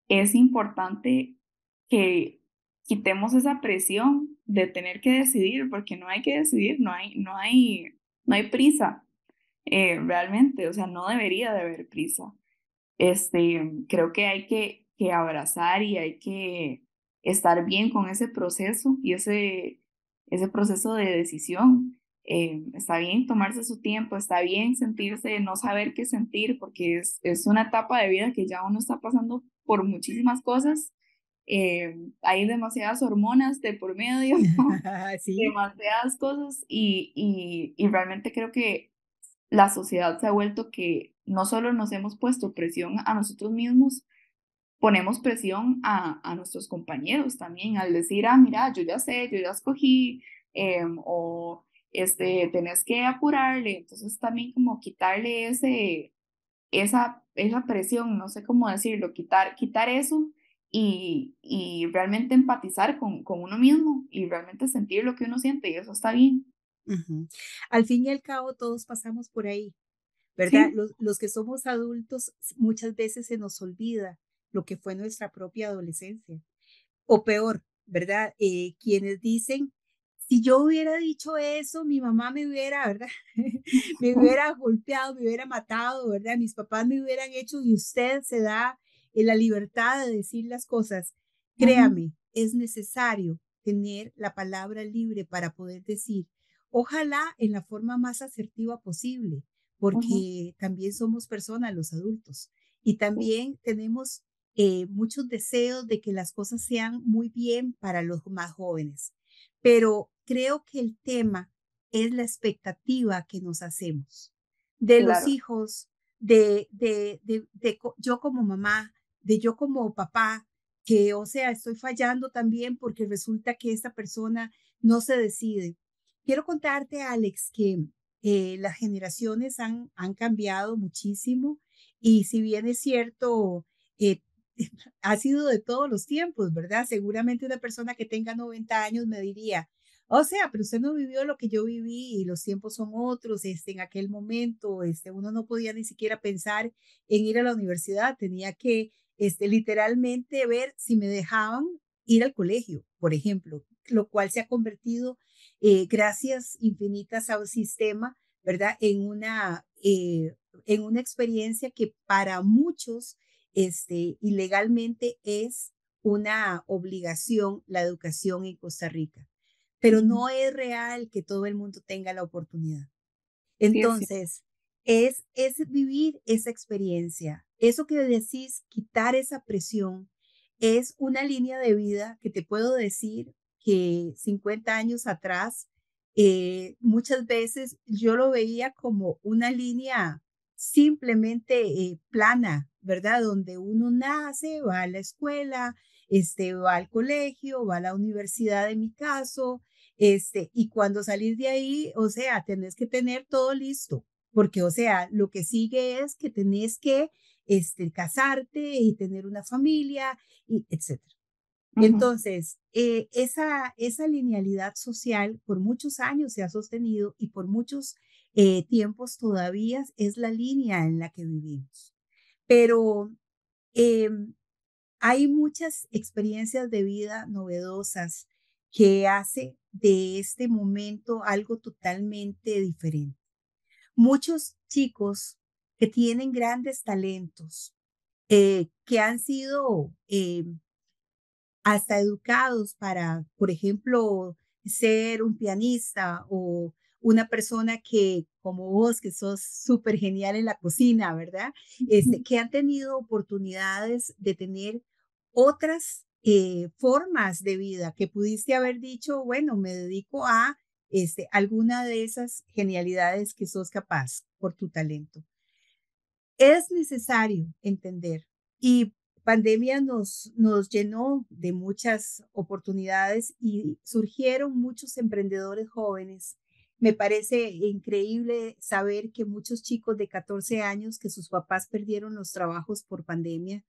es importante que quitemos esa presión de tener que decidir, porque no hay que decidir, no hay, no hay, no hay prisa, eh, realmente, o sea, no debería de haber prisa. Este, creo que hay que, que abrazar y hay que estar bien con ese proceso y ese, ese proceso de decisión. Eh, está bien tomarse su tiempo, está bien sentirse, no saber qué sentir, porque es, es una etapa de vida que ya uno está pasando por muchísimas cosas. Eh, hay demasiadas hormonas de por medio, [LAUGHS] [LAUGHS] demasiadas cosas y, y, y realmente creo que la sociedad se ha vuelto que no solo nos hemos puesto presión a nosotros mismos, ponemos presión a, a nuestros compañeros también al decir, ah, mira, yo ya sé, yo ya escogí, eh, o este, tenés que apurarle, entonces también como quitarle ese, esa, esa presión, no sé cómo decirlo, quitar, quitar eso y, y realmente empatizar con, con uno mismo y realmente sentir lo que uno siente y eso está bien. Al fin y al cabo, todos pasamos por ahí, ¿verdad? Los, los, que somos adultos, muchas veces se nos olvida lo que fue nuestra propia adolescencia. O peor, ¿verdad? Eh, quienes dicen, si yo hubiera dicho eso, mi mamá me hubiera, ¿verdad? [LAUGHS] me [LAUGHS] hubiera golpeado, me hubiera matado, ¿verdad? Mis papás me hubieran hecho y usted se da eh, la libertad de decir las cosas. Créame, es necesario tener la palabra libre para poder decir, ojalá en la forma más asertiva posible, porque también somos personas los adultos y también tenemos eh, muchos deseos de que las cosas sean muy bien para los más jóvenes. Pero creo que el tema es la expectativa que nos hacemos de los hijos, de, de, de, de, yo como mamá, de yo como papá, que, o sea, estoy fallando también porque resulta que esta persona no se decide. Quiero contarte, Alex, que eh, las generaciones han, han cambiado muchísimo y si bien es cierto, eh, [LAUGHS] ha sido de todos los tiempos, ¿verdad? Seguramente una persona que tenga 90 años me diría, o sea, pero usted no vivió lo que yo viví y los tiempos son otros. Este, en aquel momento, este, uno no podía ni siquiera pensar en ir a la universidad, tenía que este, literalmente ver si me dejaban ir al colegio, por ejemplo, lo cual se ha convertido, eh, gracias infinitas a un sistema, ¿verdad? En una, eh, en una experiencia que para muchos, este, ilegalmente es una obligación la educación en Costa Rica, pero no es real que todo el mundo tenga la oportunidad. Entonces, es, es vivir esa experiencia, eso que decís, quitar esa presión, es una línea de vida que te puedo decir que 50 años atrás, eh, muchas veces yo lo veía como una línea simplemente eh, plana, ¿verdad? Donde uno nace, va a la escuela, este, va al colegio, va a la universidad en mi caso, este, y cuando salir de ahí, o sea, tenés que tener todo listo, porque, o sea, lo que sigue es que tenés que este, casarte y tener una familia, y etcétera. Entonces, eh, esa, esa linealidad social por muchos años se ha sostenido y por muchos eh, tiempos todavía es la línea en la que vivimos. Pero em, hay muchas experiencias de vida novedosas que hace de este momento algo totalmente diferente. Muchos chicos que tienen grandes talentos, eh, que han sido eh, hasta educados para, por ejemplo, ser un pianista o una persona que, como vos, que sos súper genial en la cocina, ¿verdad? Este, que han tenido oportunidades de tener otras eh, formas de vida que pudiste haber dicho, bueno, me dedico a este, alguna de esas genialidades que sos capaz por tu talento. Es necesario entender y pandemia nos, nos llenó de muchas oportunidades y surgieron muchos emprendedores jóvenes. Me parece increíble saber que muchos chicos de 14 años que sus papás perdieron los trabajos por pandemia,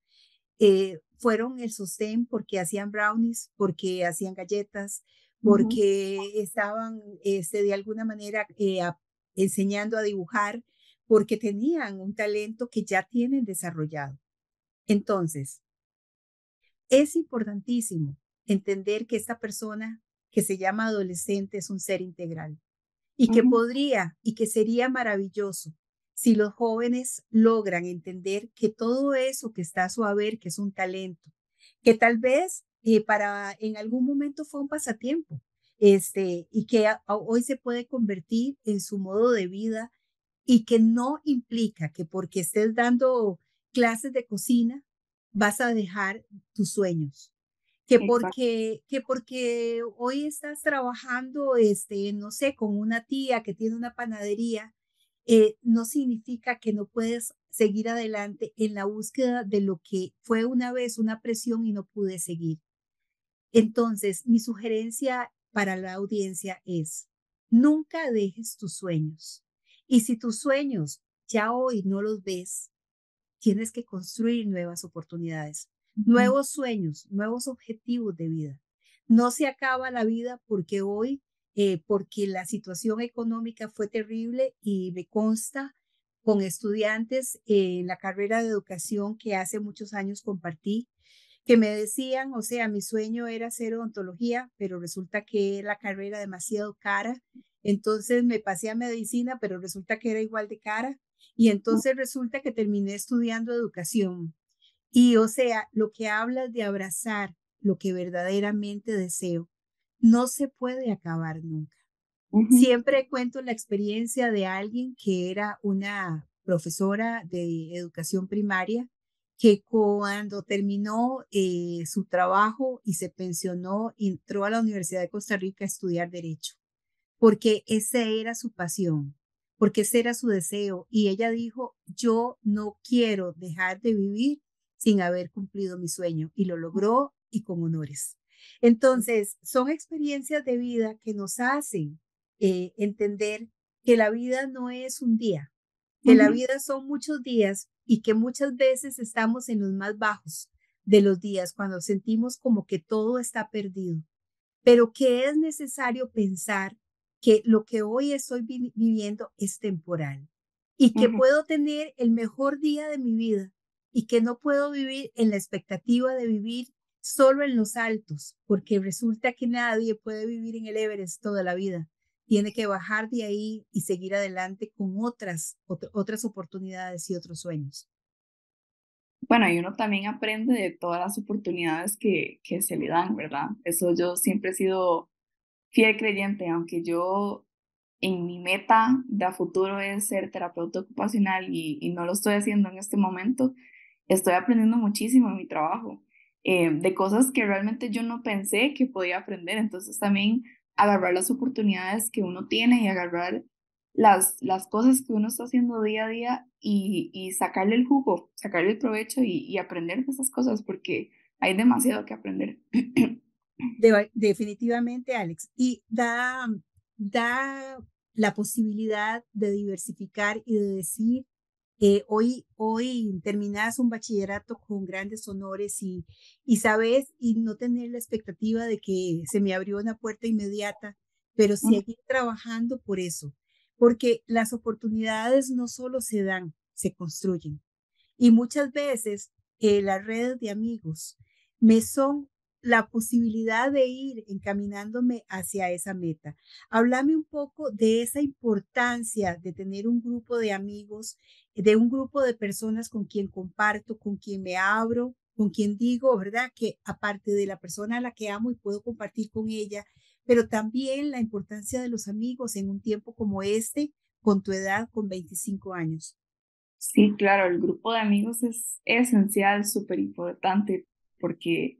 eh, fueron el sostén porque hacían brownies, porque hacían galletas, porque estaban este, de alguna manera eh, enseñando a dibujar, porque tenían un talento que ya tienen desarrollado. Entonces, es importantísimo entender que esta persona que se llama adolescente es un ser integral y que podría y que sería maravilloso si los jóvenes logran entender que todo eso que está a su haber, que es un talento, que tal vez eh, para en algún momento fue un pasatiempo, este, y que hoy se puede convertir en su modo de vida y que no implica que porque estés dando clases de cocina vas a dejar tus sueños. Que porque, que porque hoy estás trabajando, este, no sé, con una tía que tiene una panadería, eh, no significa que no puedes seguir adelante en la búsqueda de lo que fue una vez una presión y no pude seguir. Entonces, mi sugerencia para la audiencia es, nunca dejes tus sueños. Y si tus sueños ya hoy no los ves, tienes que construir nuevas oportunidades, nuevos sueños, nuevos objetivos de vida. No se acaba la vida porque hoy eh, porque la situación económica fue terrible y me consta con estudiantes en la carrera de educación que hace muchos años compartí, que me decían, o sea, mi sueño era hacer odontología, pero resulta que la carrera demasiado cara. Entonces me pasé a medicina, pero resulta que era igual de cara. Y entonces resulta que terminé estudiando educación. Y o sea, lo que hablas de abrazar lo que verdaderamente deseo, no se puede acabar nunca. Siempre cuento la experiencia de alguien que era una profesora de educación primaria que cuando terminó eh, su trabajo y se pensionó, entró a la Universidad de Costa Rica a estudiar derecho, porque esa era su pasión, porque ese era su deseo. Y ella dijo, yo no quiero dejar de vivir sin haber cumplido mi sueño. Y lo logró y con honores. Entonces, son experiencias de vida que nos hacen eh, entender que la vida no es un día, que la vida son muchos días y que muchas veces estamos en los más bajos de los días cuando sentimos como que todo está perdido, pero que es necesario pensar que lo que hoy estoy viviendo es temporal y que puedo tener el mejor día de mi vida y que no puedo vivir en la expectativa de vivir solo en los altos, porque resulta que nadie puede vivir en el Everest toda la vida, tiene que bajar de ahí y seguir adelante con otras, otras oportunidades y otros sueños. Bueno, y uno también aprende de todas las oportunidades que, que se le dan, ¿verdad? Eso yo siempre he sido fiel creyente, aunque yo en mi meta de futuro es ser terapeuta ocupacional y, y, no lo estoy haciendo en este momento, estoy aprendiendo muchísimo en mi trabajo, eh, de cosas que realmente yo no pensé que podía aprender. Entonces también agarrar las oportunidades que uno tiene y agarrar las, las cosas que uno está haciendo día a día y, y sacarle el jugo, sacarle el provecho y, y, aprender de esas cosas porque hay demasiado que aprender. [CLEARS THROAT] definitivamente, Alex. Y da, da la posibilidad de diversificar y de decir, eh, hoy, hoy terminas un bachillerato con grandes honores y, y sabes, y no tener la expectativa de que se me abrió una puerta inmediata, pero seguir trabajando por eso, porque las oportunidades no solo se dan, se construyen. Y muchas veces eh, las redes de amigos me son la posibilidad de ir encaminándome hacia esa meta. Háblame un poco de esa importancia de tener un grupo de amigos, de un grupo de personas con quien comparto, con quien me abro, con quien digo, ¿verdad? Que aparte de la persona a la que amo y puedo compartir con ella, pero también la importancia de los amigos en un tiempo como este, con tu edad, con 25 años. Sí, claro, el grupo de amigos es esencial, súper importante, porque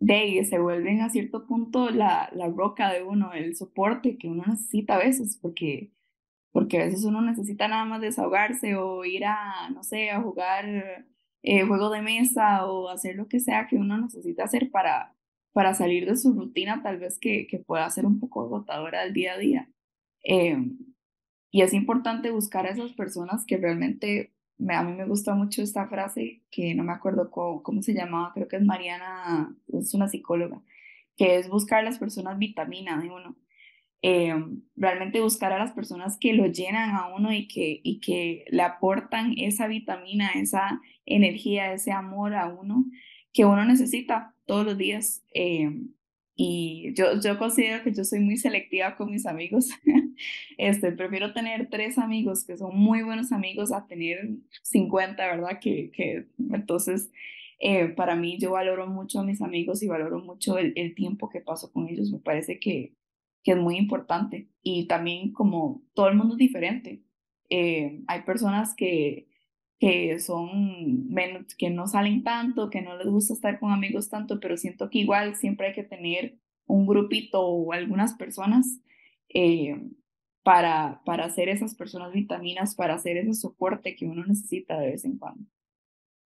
de ahí se vuelven a cierto punto la, la roca de uno, el soporte que uno necesita a veces, porque, porque a veces uno necesita nada más desahogarse o ir a, no sé, a jugar eh, juego de mesa o hacer lo que sea que uno necesita hacer para, para salir de su rutina, tal vez que, que pueda ser un poco agotadora al día a día. Em, y es importante buscar a esas personas que realmente a mí me gusta mucho esta frase que no me acuerdo cómo, se llamaba, creo que es Mariana, es una psicóloga, que es buscar a las personas vitamina de uno. Eh, realmente buscar a las personas que lo llenan a uno y que, y que le aportan esa vitamina, esa energía, ese amor a uno que uno necesita todos los días. Eh, y yo, yo considero que yo soy muy selectiva con mis amigos. [LAUGHS] Este, prefiero tener tres amigos que son muy buenos amigos a tener 50, ¿verdad? Que, que entonces, eh, para mí yo valoro mucho a mis amigos y valoro mucho el, el tiempo que paso con ellos. Me parece que, que, es muy importante. Y también como todo el mundo es diferente. Eh, hay personas que, que son menos, que no salen tanto, que no les gusta estar con amigos tanto, pero siento que igual siempre hay que tener un grupito o algunas personas eh, para, para hacer esas personas vitaminas, para hacer ese soporte que uno necesita de vez en cuando.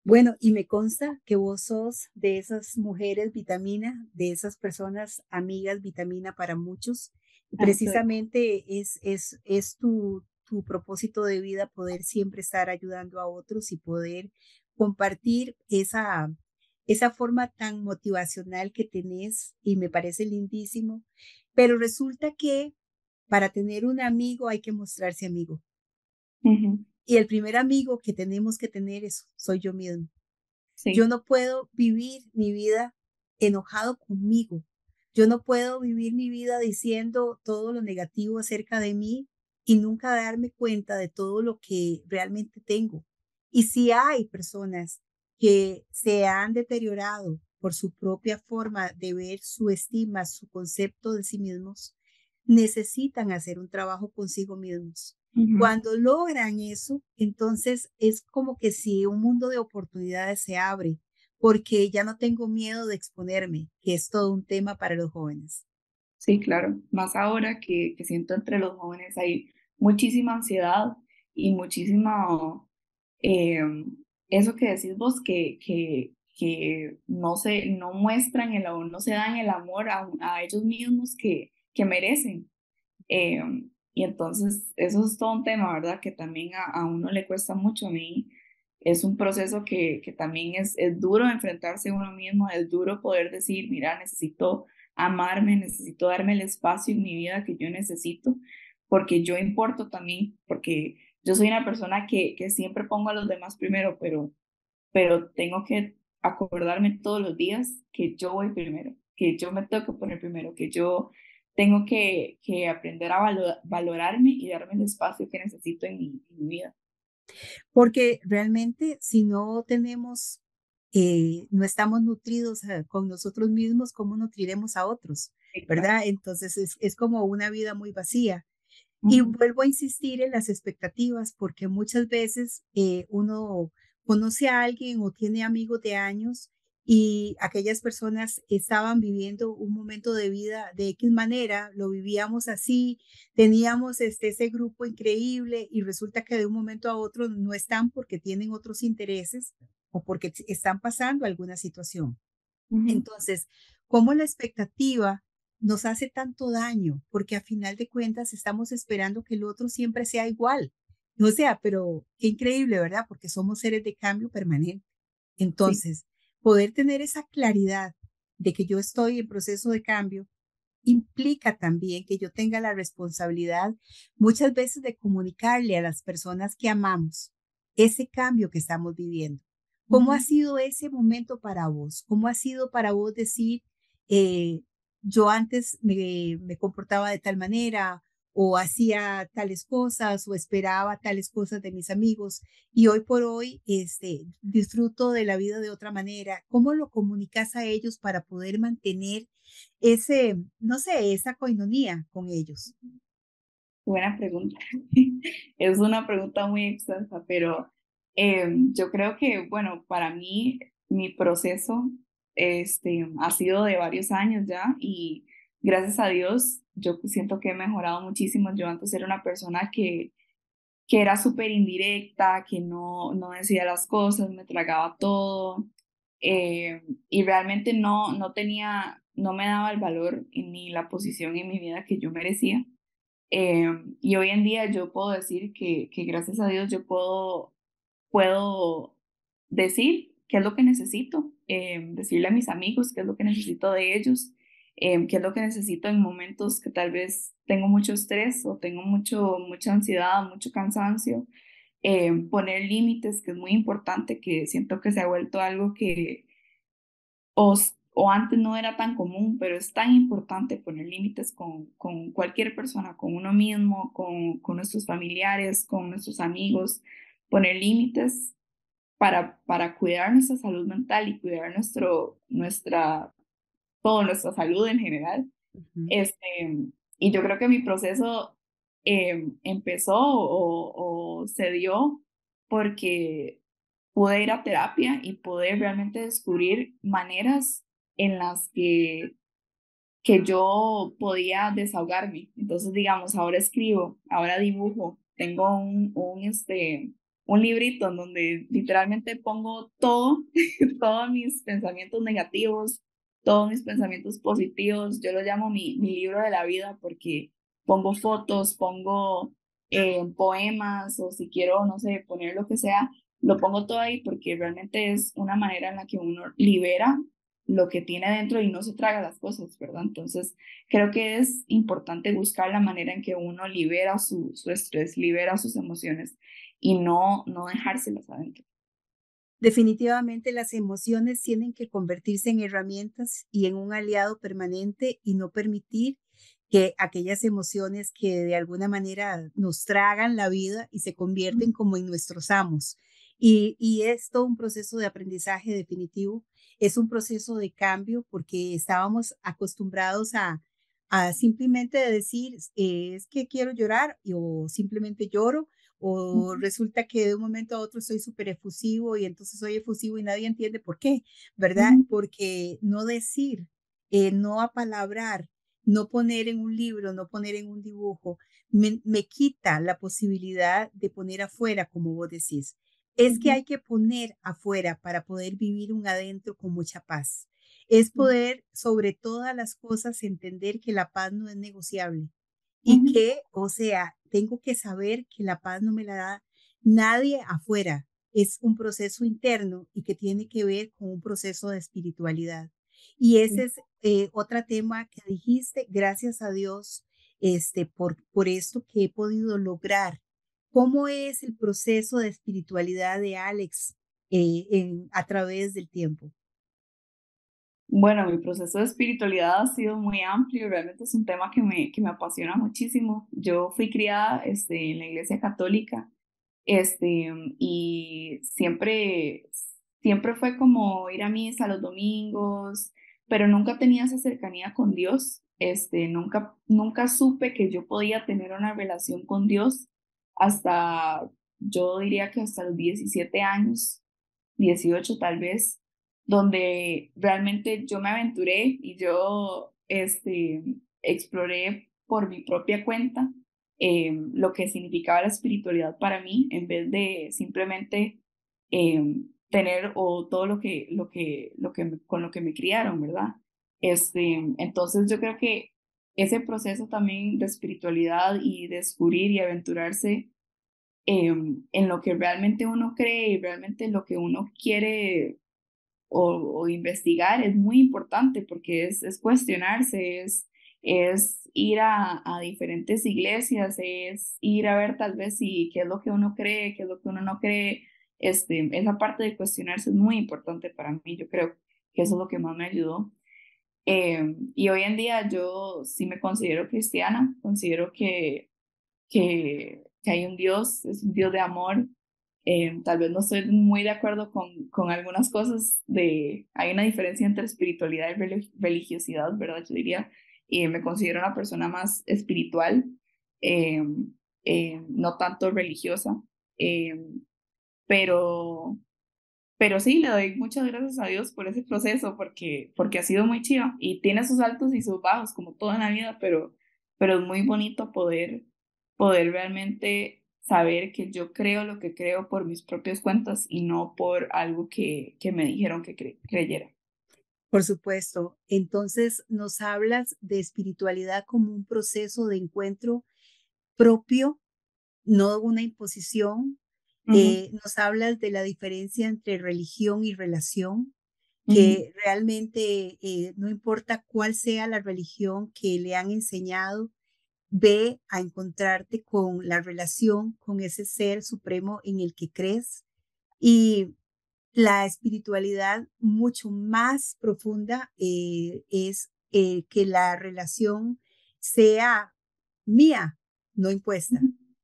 Bueno, y me consta que vos sos de esas mujeres vitamina, de esas personas amigas vitamina para muchos. precisamente es, es, es tu, tu propósito de vida poder siempre estar ayudando a otros y poder compartir esa, esa forma tan motivacional que tenés y me parece lindísimo. Pero resulta que para tener un amigo hay que mostrarse amigo. Y el primer amigo que tenemos que tener es soy yo mismo. Yo no puedo vivir mi vida enojado conmigo. Yo no puedo vivir mi vida diciendo todo lo negativo acerca de mí y nunca darme cuenta de todo lo que realmente tengo. Y si hay personas que se han deteriorado por su propia forma de ver su estima, su concepto de sí mismos, necesitan hacer un trabajo consigo mismos. Cuando logran eso, entonces es como que si un mundo de oportunidades se abre, porque ya no tengo miedo de exponerme, que es todo un tema para los jóvenes. Sí, claro, más ahora que, que siento entre los jóvenes hay muchísima ansiedad y muchísima, eh, eso que decís vos, que, que, que no, se, no muestran el no se dan el amor a, a ellos mismos que, que merecen. Eh, y entonces eso es todo un tema, ¿verdad? Que también a, uno le cuesta mucho. A mí es un proceso que, que también es, es duro enfrentarse a uno mismo, es duro poder decir, mira, necesito amarme, necesito darme el espacio en mi vida que yo necesito, porque yo importo también, porque yo soy una persona que, que siempre pongo a los demás primero, pero, pero tengo que acordarme todos los días que yo voy primero, que yo me tengo que poner primero, que yo tengo que, que aprender a valorarme y darme el espacio que necesito en mi, vida. Porque realmente si no tenemos, eh, no estamos nutridos eh, con nosotros mismos, ¿cómo nutriremos a otros? ¿Verdad? Entonces es, es como una vida muy vacía. Y vuelvo a insistir en las expectativas, porque muchas veces eh, uno conoce a alguien o tiene amigos de años y aquellas personas estaban viviendo un momento de vida de X manera, lo vivíamos así, teníamos este, ese grupo increíble y resulta que de un momento a otro no están porque tienen otros intereses o porque están pasando alguna situación. Entonces, ¿cómo la expectativa nos hace tanto daño? Porque a final de cuentas estamos esperando que el otro siempre sea igual. O sea, pero qué increíble, ¿verdad? Porque somos seres de cambio permanente. Entonces, poder tener esa claridad de que yo estoy en proceso de cambio implica también que yo tenga la responsabilidad muchas veces de comunicarle a las personas que amamos ese cambio que estamos viviendo. ¿Cómo ha sido ese momento para vos? ¿Cómo ha sido para vos decir, eh, yo antes me, comportaba de tal manera o hacía tales cosas o esperaba tales cosas de mis amigos y hoy por hoy este, disfruto de la vida de otra manera. ¿Cómo lo comunicas a ellos para poder mantener ese, no sé, esa coinonía con ellos? Buena pregunta. [LAUGHS] es una pregunta muy extensa, pero em, yo creo que, bueno, para mí mi proceso este, ha sido de varios años ya y gracias a Dios yo siento que he mejorado muchísimo. Yo antes era una persona que, que era súper indirecta, que no, no decía las cosas, me tragaba todo eh, y realmente no, no tenía, no me daba el valor ni la posición en mi vida que yo merecía. Eh, y hoy en día yo puedo decir que, que gracias a Dios yo puedo, puedo decir qué es lo que necesito, eh, decirle a mis amigos qué es lo que necesito de ellos Em, qué es lo que necesito en momentos que tal vez tengo mucho estrés o tengo mucho, mucha ansiedad, mucho cansancio. Em, poner límites, que es muy importante, que siento que se ha vuelto algo que o, o antes no era tan común, pero es tan importante poner límites con, con cualquier persona, con uno mismo, con, con nuestros familiares, con nuestros amigos, poner límites para, para cuidar nuestra salud mental y cuidar nuestro, nuestra toda nuestra salud en general. este, y yo creo que mi proceso em, empezó o, o, se dio porque pude ir a terapia y pude realmente descubrir maneras en las que, que yo podía desahogarme. Entonces, digamos, ahora escribo, ahora dibujo, tengo un, un, este, un librito en donde literalmente pongo todo, [LAUGHS] todos mis pensamientos negativos, todos mis pensamientos positivos. Yo lo llamo mi, mi libro de la vida porque pongo fotos, pongo eh, poemas o si quiero, no sé, poner lo que sea, lo pongo todo ahí porque realmente es una manera en la que uno libera lo que tiene dentro y no se traga las cosas, ¿verdad? Entonces, creo que es importante buscar la manera en que uno libera su, su estrés, libera sus emociones y no, no dejárselas adentro. Definitivamente las emociones tienen que convertirse en herramientas y en un aliado permanente y no permitir que aquellas emociones que de alguna manera nos tragan la vida y se convierten como en nuestros amos. Y, y es todo un proceso de aprendizaje definitivo, es un proceso de cambio porque estábamos acostumbrados a, a simplemente decir, eh, es que quiero llorar o simplemente lloro o resulta que de un momento a otro soy súper efusivo y entonces soy efusivo y nadie entiende por qué, ¿verdad? Porque no decir, eh, no apalabrar, no poner en un libro, no poner en un dibujo, me, quita la posibilidad de poner afuera, como vos decís. Es que hay que poner afuera para poder vivir un adentro con mucha paz. Es poder, sobre todas las cosas, entender que la paz no es negociable y que, o sea, tengo que saber que la paz no me la da nadie afuera. Es un proceso interno y que tiene que ver con un proceso de espiritualidad. Y ese es eh, otro tema que dijiste, gracias a Dios, este, por, por esto que he podido lograr. ¿Cómo es el proceso de espiritualidad de Alex eh, en, a través del tiempo? Bueno, mi proceso de espiritualidad ha sido muy amplio, realmente es un tema que me, que me apasiona muchísimo. Yo fui criada este, en la iglesia católica este, y siempre, siempre fue como ir a misa los domingos, pero nunca tenía esa cercanía con Dios. Este, nunca, nunca supe que yo podía tener una relación con Dios hasta, yo diría que hasta los 17 años, 18 tal vez, donde realmente yo me aventuré y yo este, exploré por mi propia cuenta eh, lo que significaba la espiritualidad para mí, en vez de simplemente eh, tener o todo lo que, lo que, lo que, con lo que me criaron, ¿verdad? Este, entonces yo creo que ese proceso también de espiritualidad y descubrir y aventurarse eh, en lo que realmente uno cree y realmente lo que uno quiere o, investigar es muy importante porque es, es cuestionarse, es, es ir a, a, diferentes iglesias, es ir a ver tal vez si qué es lo que uno cree, qué es lo que uno no cree. Este, esa parte de cuestionarse es muy importante para mí, yo creo que eso es lo que más me ayudó. Em, y hoy en día yo sí me considero cristiana, considero que, que, hay un Dios, es un Dios de amor, eh, tal vez no estoy muy de acuerdo con, con algunas cosas de, hay una diferencia entre espiritualidad y religiosidad, ¿verdad? Yo diría, y me considero una persona más espiritual, eh, eh, no tanto religiosa, pero, pero sí, le doy muchas gracias a Dios por ese proceso, porque, porque ha sido muy chido y tiene sus altos y sus bajos, como toda la vida, pero, pero es muy bonito poder, poder realmente saber que yo creo lo que creo por mis propias cuentas y no por algo que, que me dijeron que creyera. Por supuesto. Entonces nos hablas de espiritualidad como un proceso de encuentro propio, no una imposición. Eh, nos hablas de la diferencia entre religión y relación, que realmente eh, no importa cuál sea la religión que le han enseñado, Ve a encontrarte con la relación con ese ser supremo en el que crees y la espiritualidad mucho más profunda eh, es eh, que la relación sea mía, no impuesta,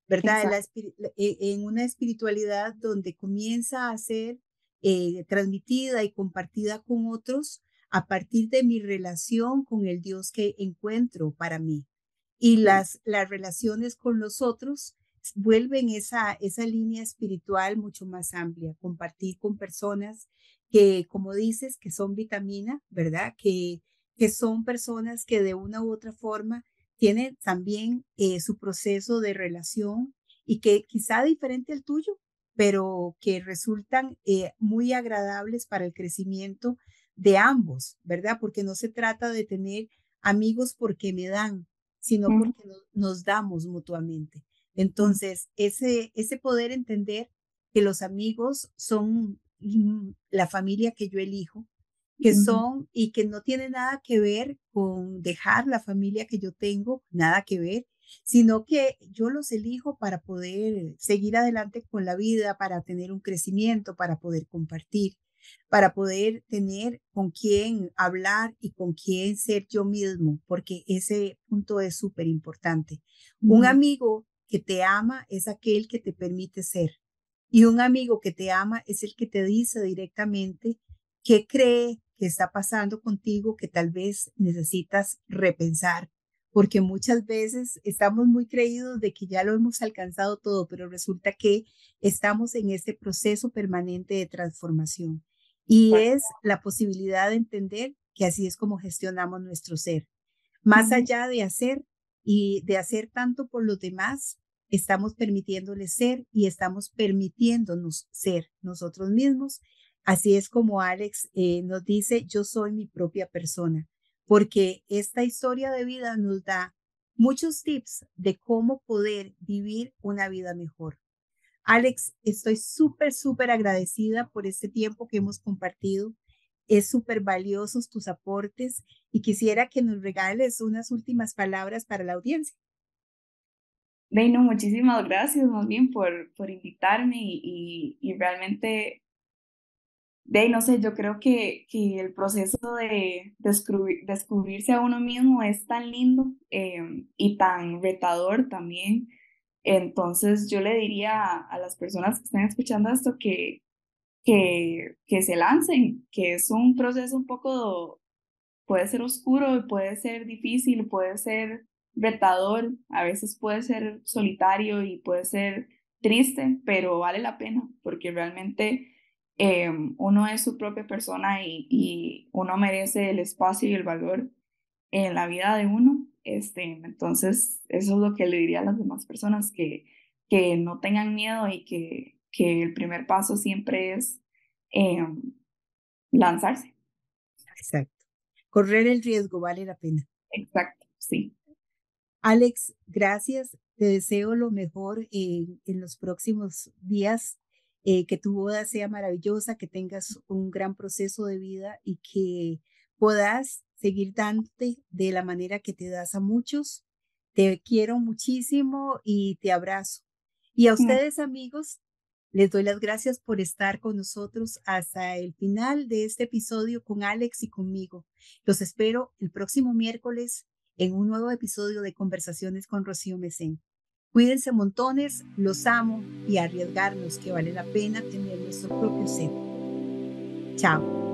¿verdad? E, en una espiritualidad donde comienza a ser eh, transmitida y compartida con otros a partir de mi relación con el Dios que encuentro para mí y las, las relaciones con los otros vuelven esa, esa línea espiritual mucho más amplia, compartir con personas que, como dices, que son vitamina, ¿verdad? Que, que son personas que de una u otra forma tienen también eh, su proceso de relación y que quizá diferente al tuyo, pero que resultan eh, muy agradables para el crecimiento de ambos, ¿verdad? Porque no se trata de tener amigos porque me dan, sino porque nos damos mutuamente. Entonces, ese, ese poder entender que los amigos son la familia que yo elijo, que son y que no tiene nada que ver con dejar la familia que yo tengo, nada que ver, sino que yo los elijo para poder seguir adelante con la vida, para tener un crecimiento, para poder compartir, para poder tener con quién hablar y con quién ser yo mismo, porque ese punto es súper importante. Un amigo que te ama es aquel que te permite ser. Y un amigo que te ama es el que te dice directamente qué cree que está pasando contigo que tal vez necesitas repensar, porque muchas veces estamos muy creídos de que ya lo hemos alcanzado todo, pero resulta que estamos en este proceso permanente de transformación. Y es la posibilidad de entender que así es como gestionamos nuestro ser. Más allá de hacer y de hacer tanto por los demás, estamos permitiéndoles ser y estamos permitiéndonos ser nosotros mismos. Así es como Alex eh, nos dice, yo soy mi propia persona, porque esta historia de vida nos da muchos tips de cómo poder vivir una vida mejor. Alex, estoy súper, súper agradecida por este tiempo que hemos compartido. Es súper valiosos tus aportes y quisiera que nos regales unas últimas palabras para la audiencia. Bueno, muchísimas gracias más por, por invitarme y, realmente, de no sé, yo creo que, que el proceso de descubrir, descubrirse a uno mismo es tan lindo em, y tan retador también. Entonces yo le diría a, las personas que están escuchando esto que, que, que se lancen, que es un proceso un poco, puede ser oscuro, puede ser difícil, puede ser retador, a veces puede ser solitario y puede ser triste, pero vale la pena porque realmente eh, uno es su propia persona y, y, uno merece el espacio y el valor en la vida de uno. Este, entonces, eso es lo que le diría a las demás personas, que, que no tengan miedo y que, que el primer paso siempre es eh, lanzarse. Exacto. Correr el riesgo vale la pena. Exacto, sí. Alex, gracias. Te deseo lo mejor en los próximos días, eh, que tu boda sea maravillosa, que tengas un gran proceso de vida y que puedas seguir dándote de la manera que te das a muchos. Te quiero muchísimo y te abrazo. Y a ustedes, amigos, les doy las gracias por estar con nosotros hasta el final de este episodio con Alex y conmigo. Los espero el próximo miércoles en un nuevo episodio de Conversaciones con Rocío Mesén. Cuídense montones, los amo y arriesgarnos que vale la pena tener nuestro propio ser. Chao.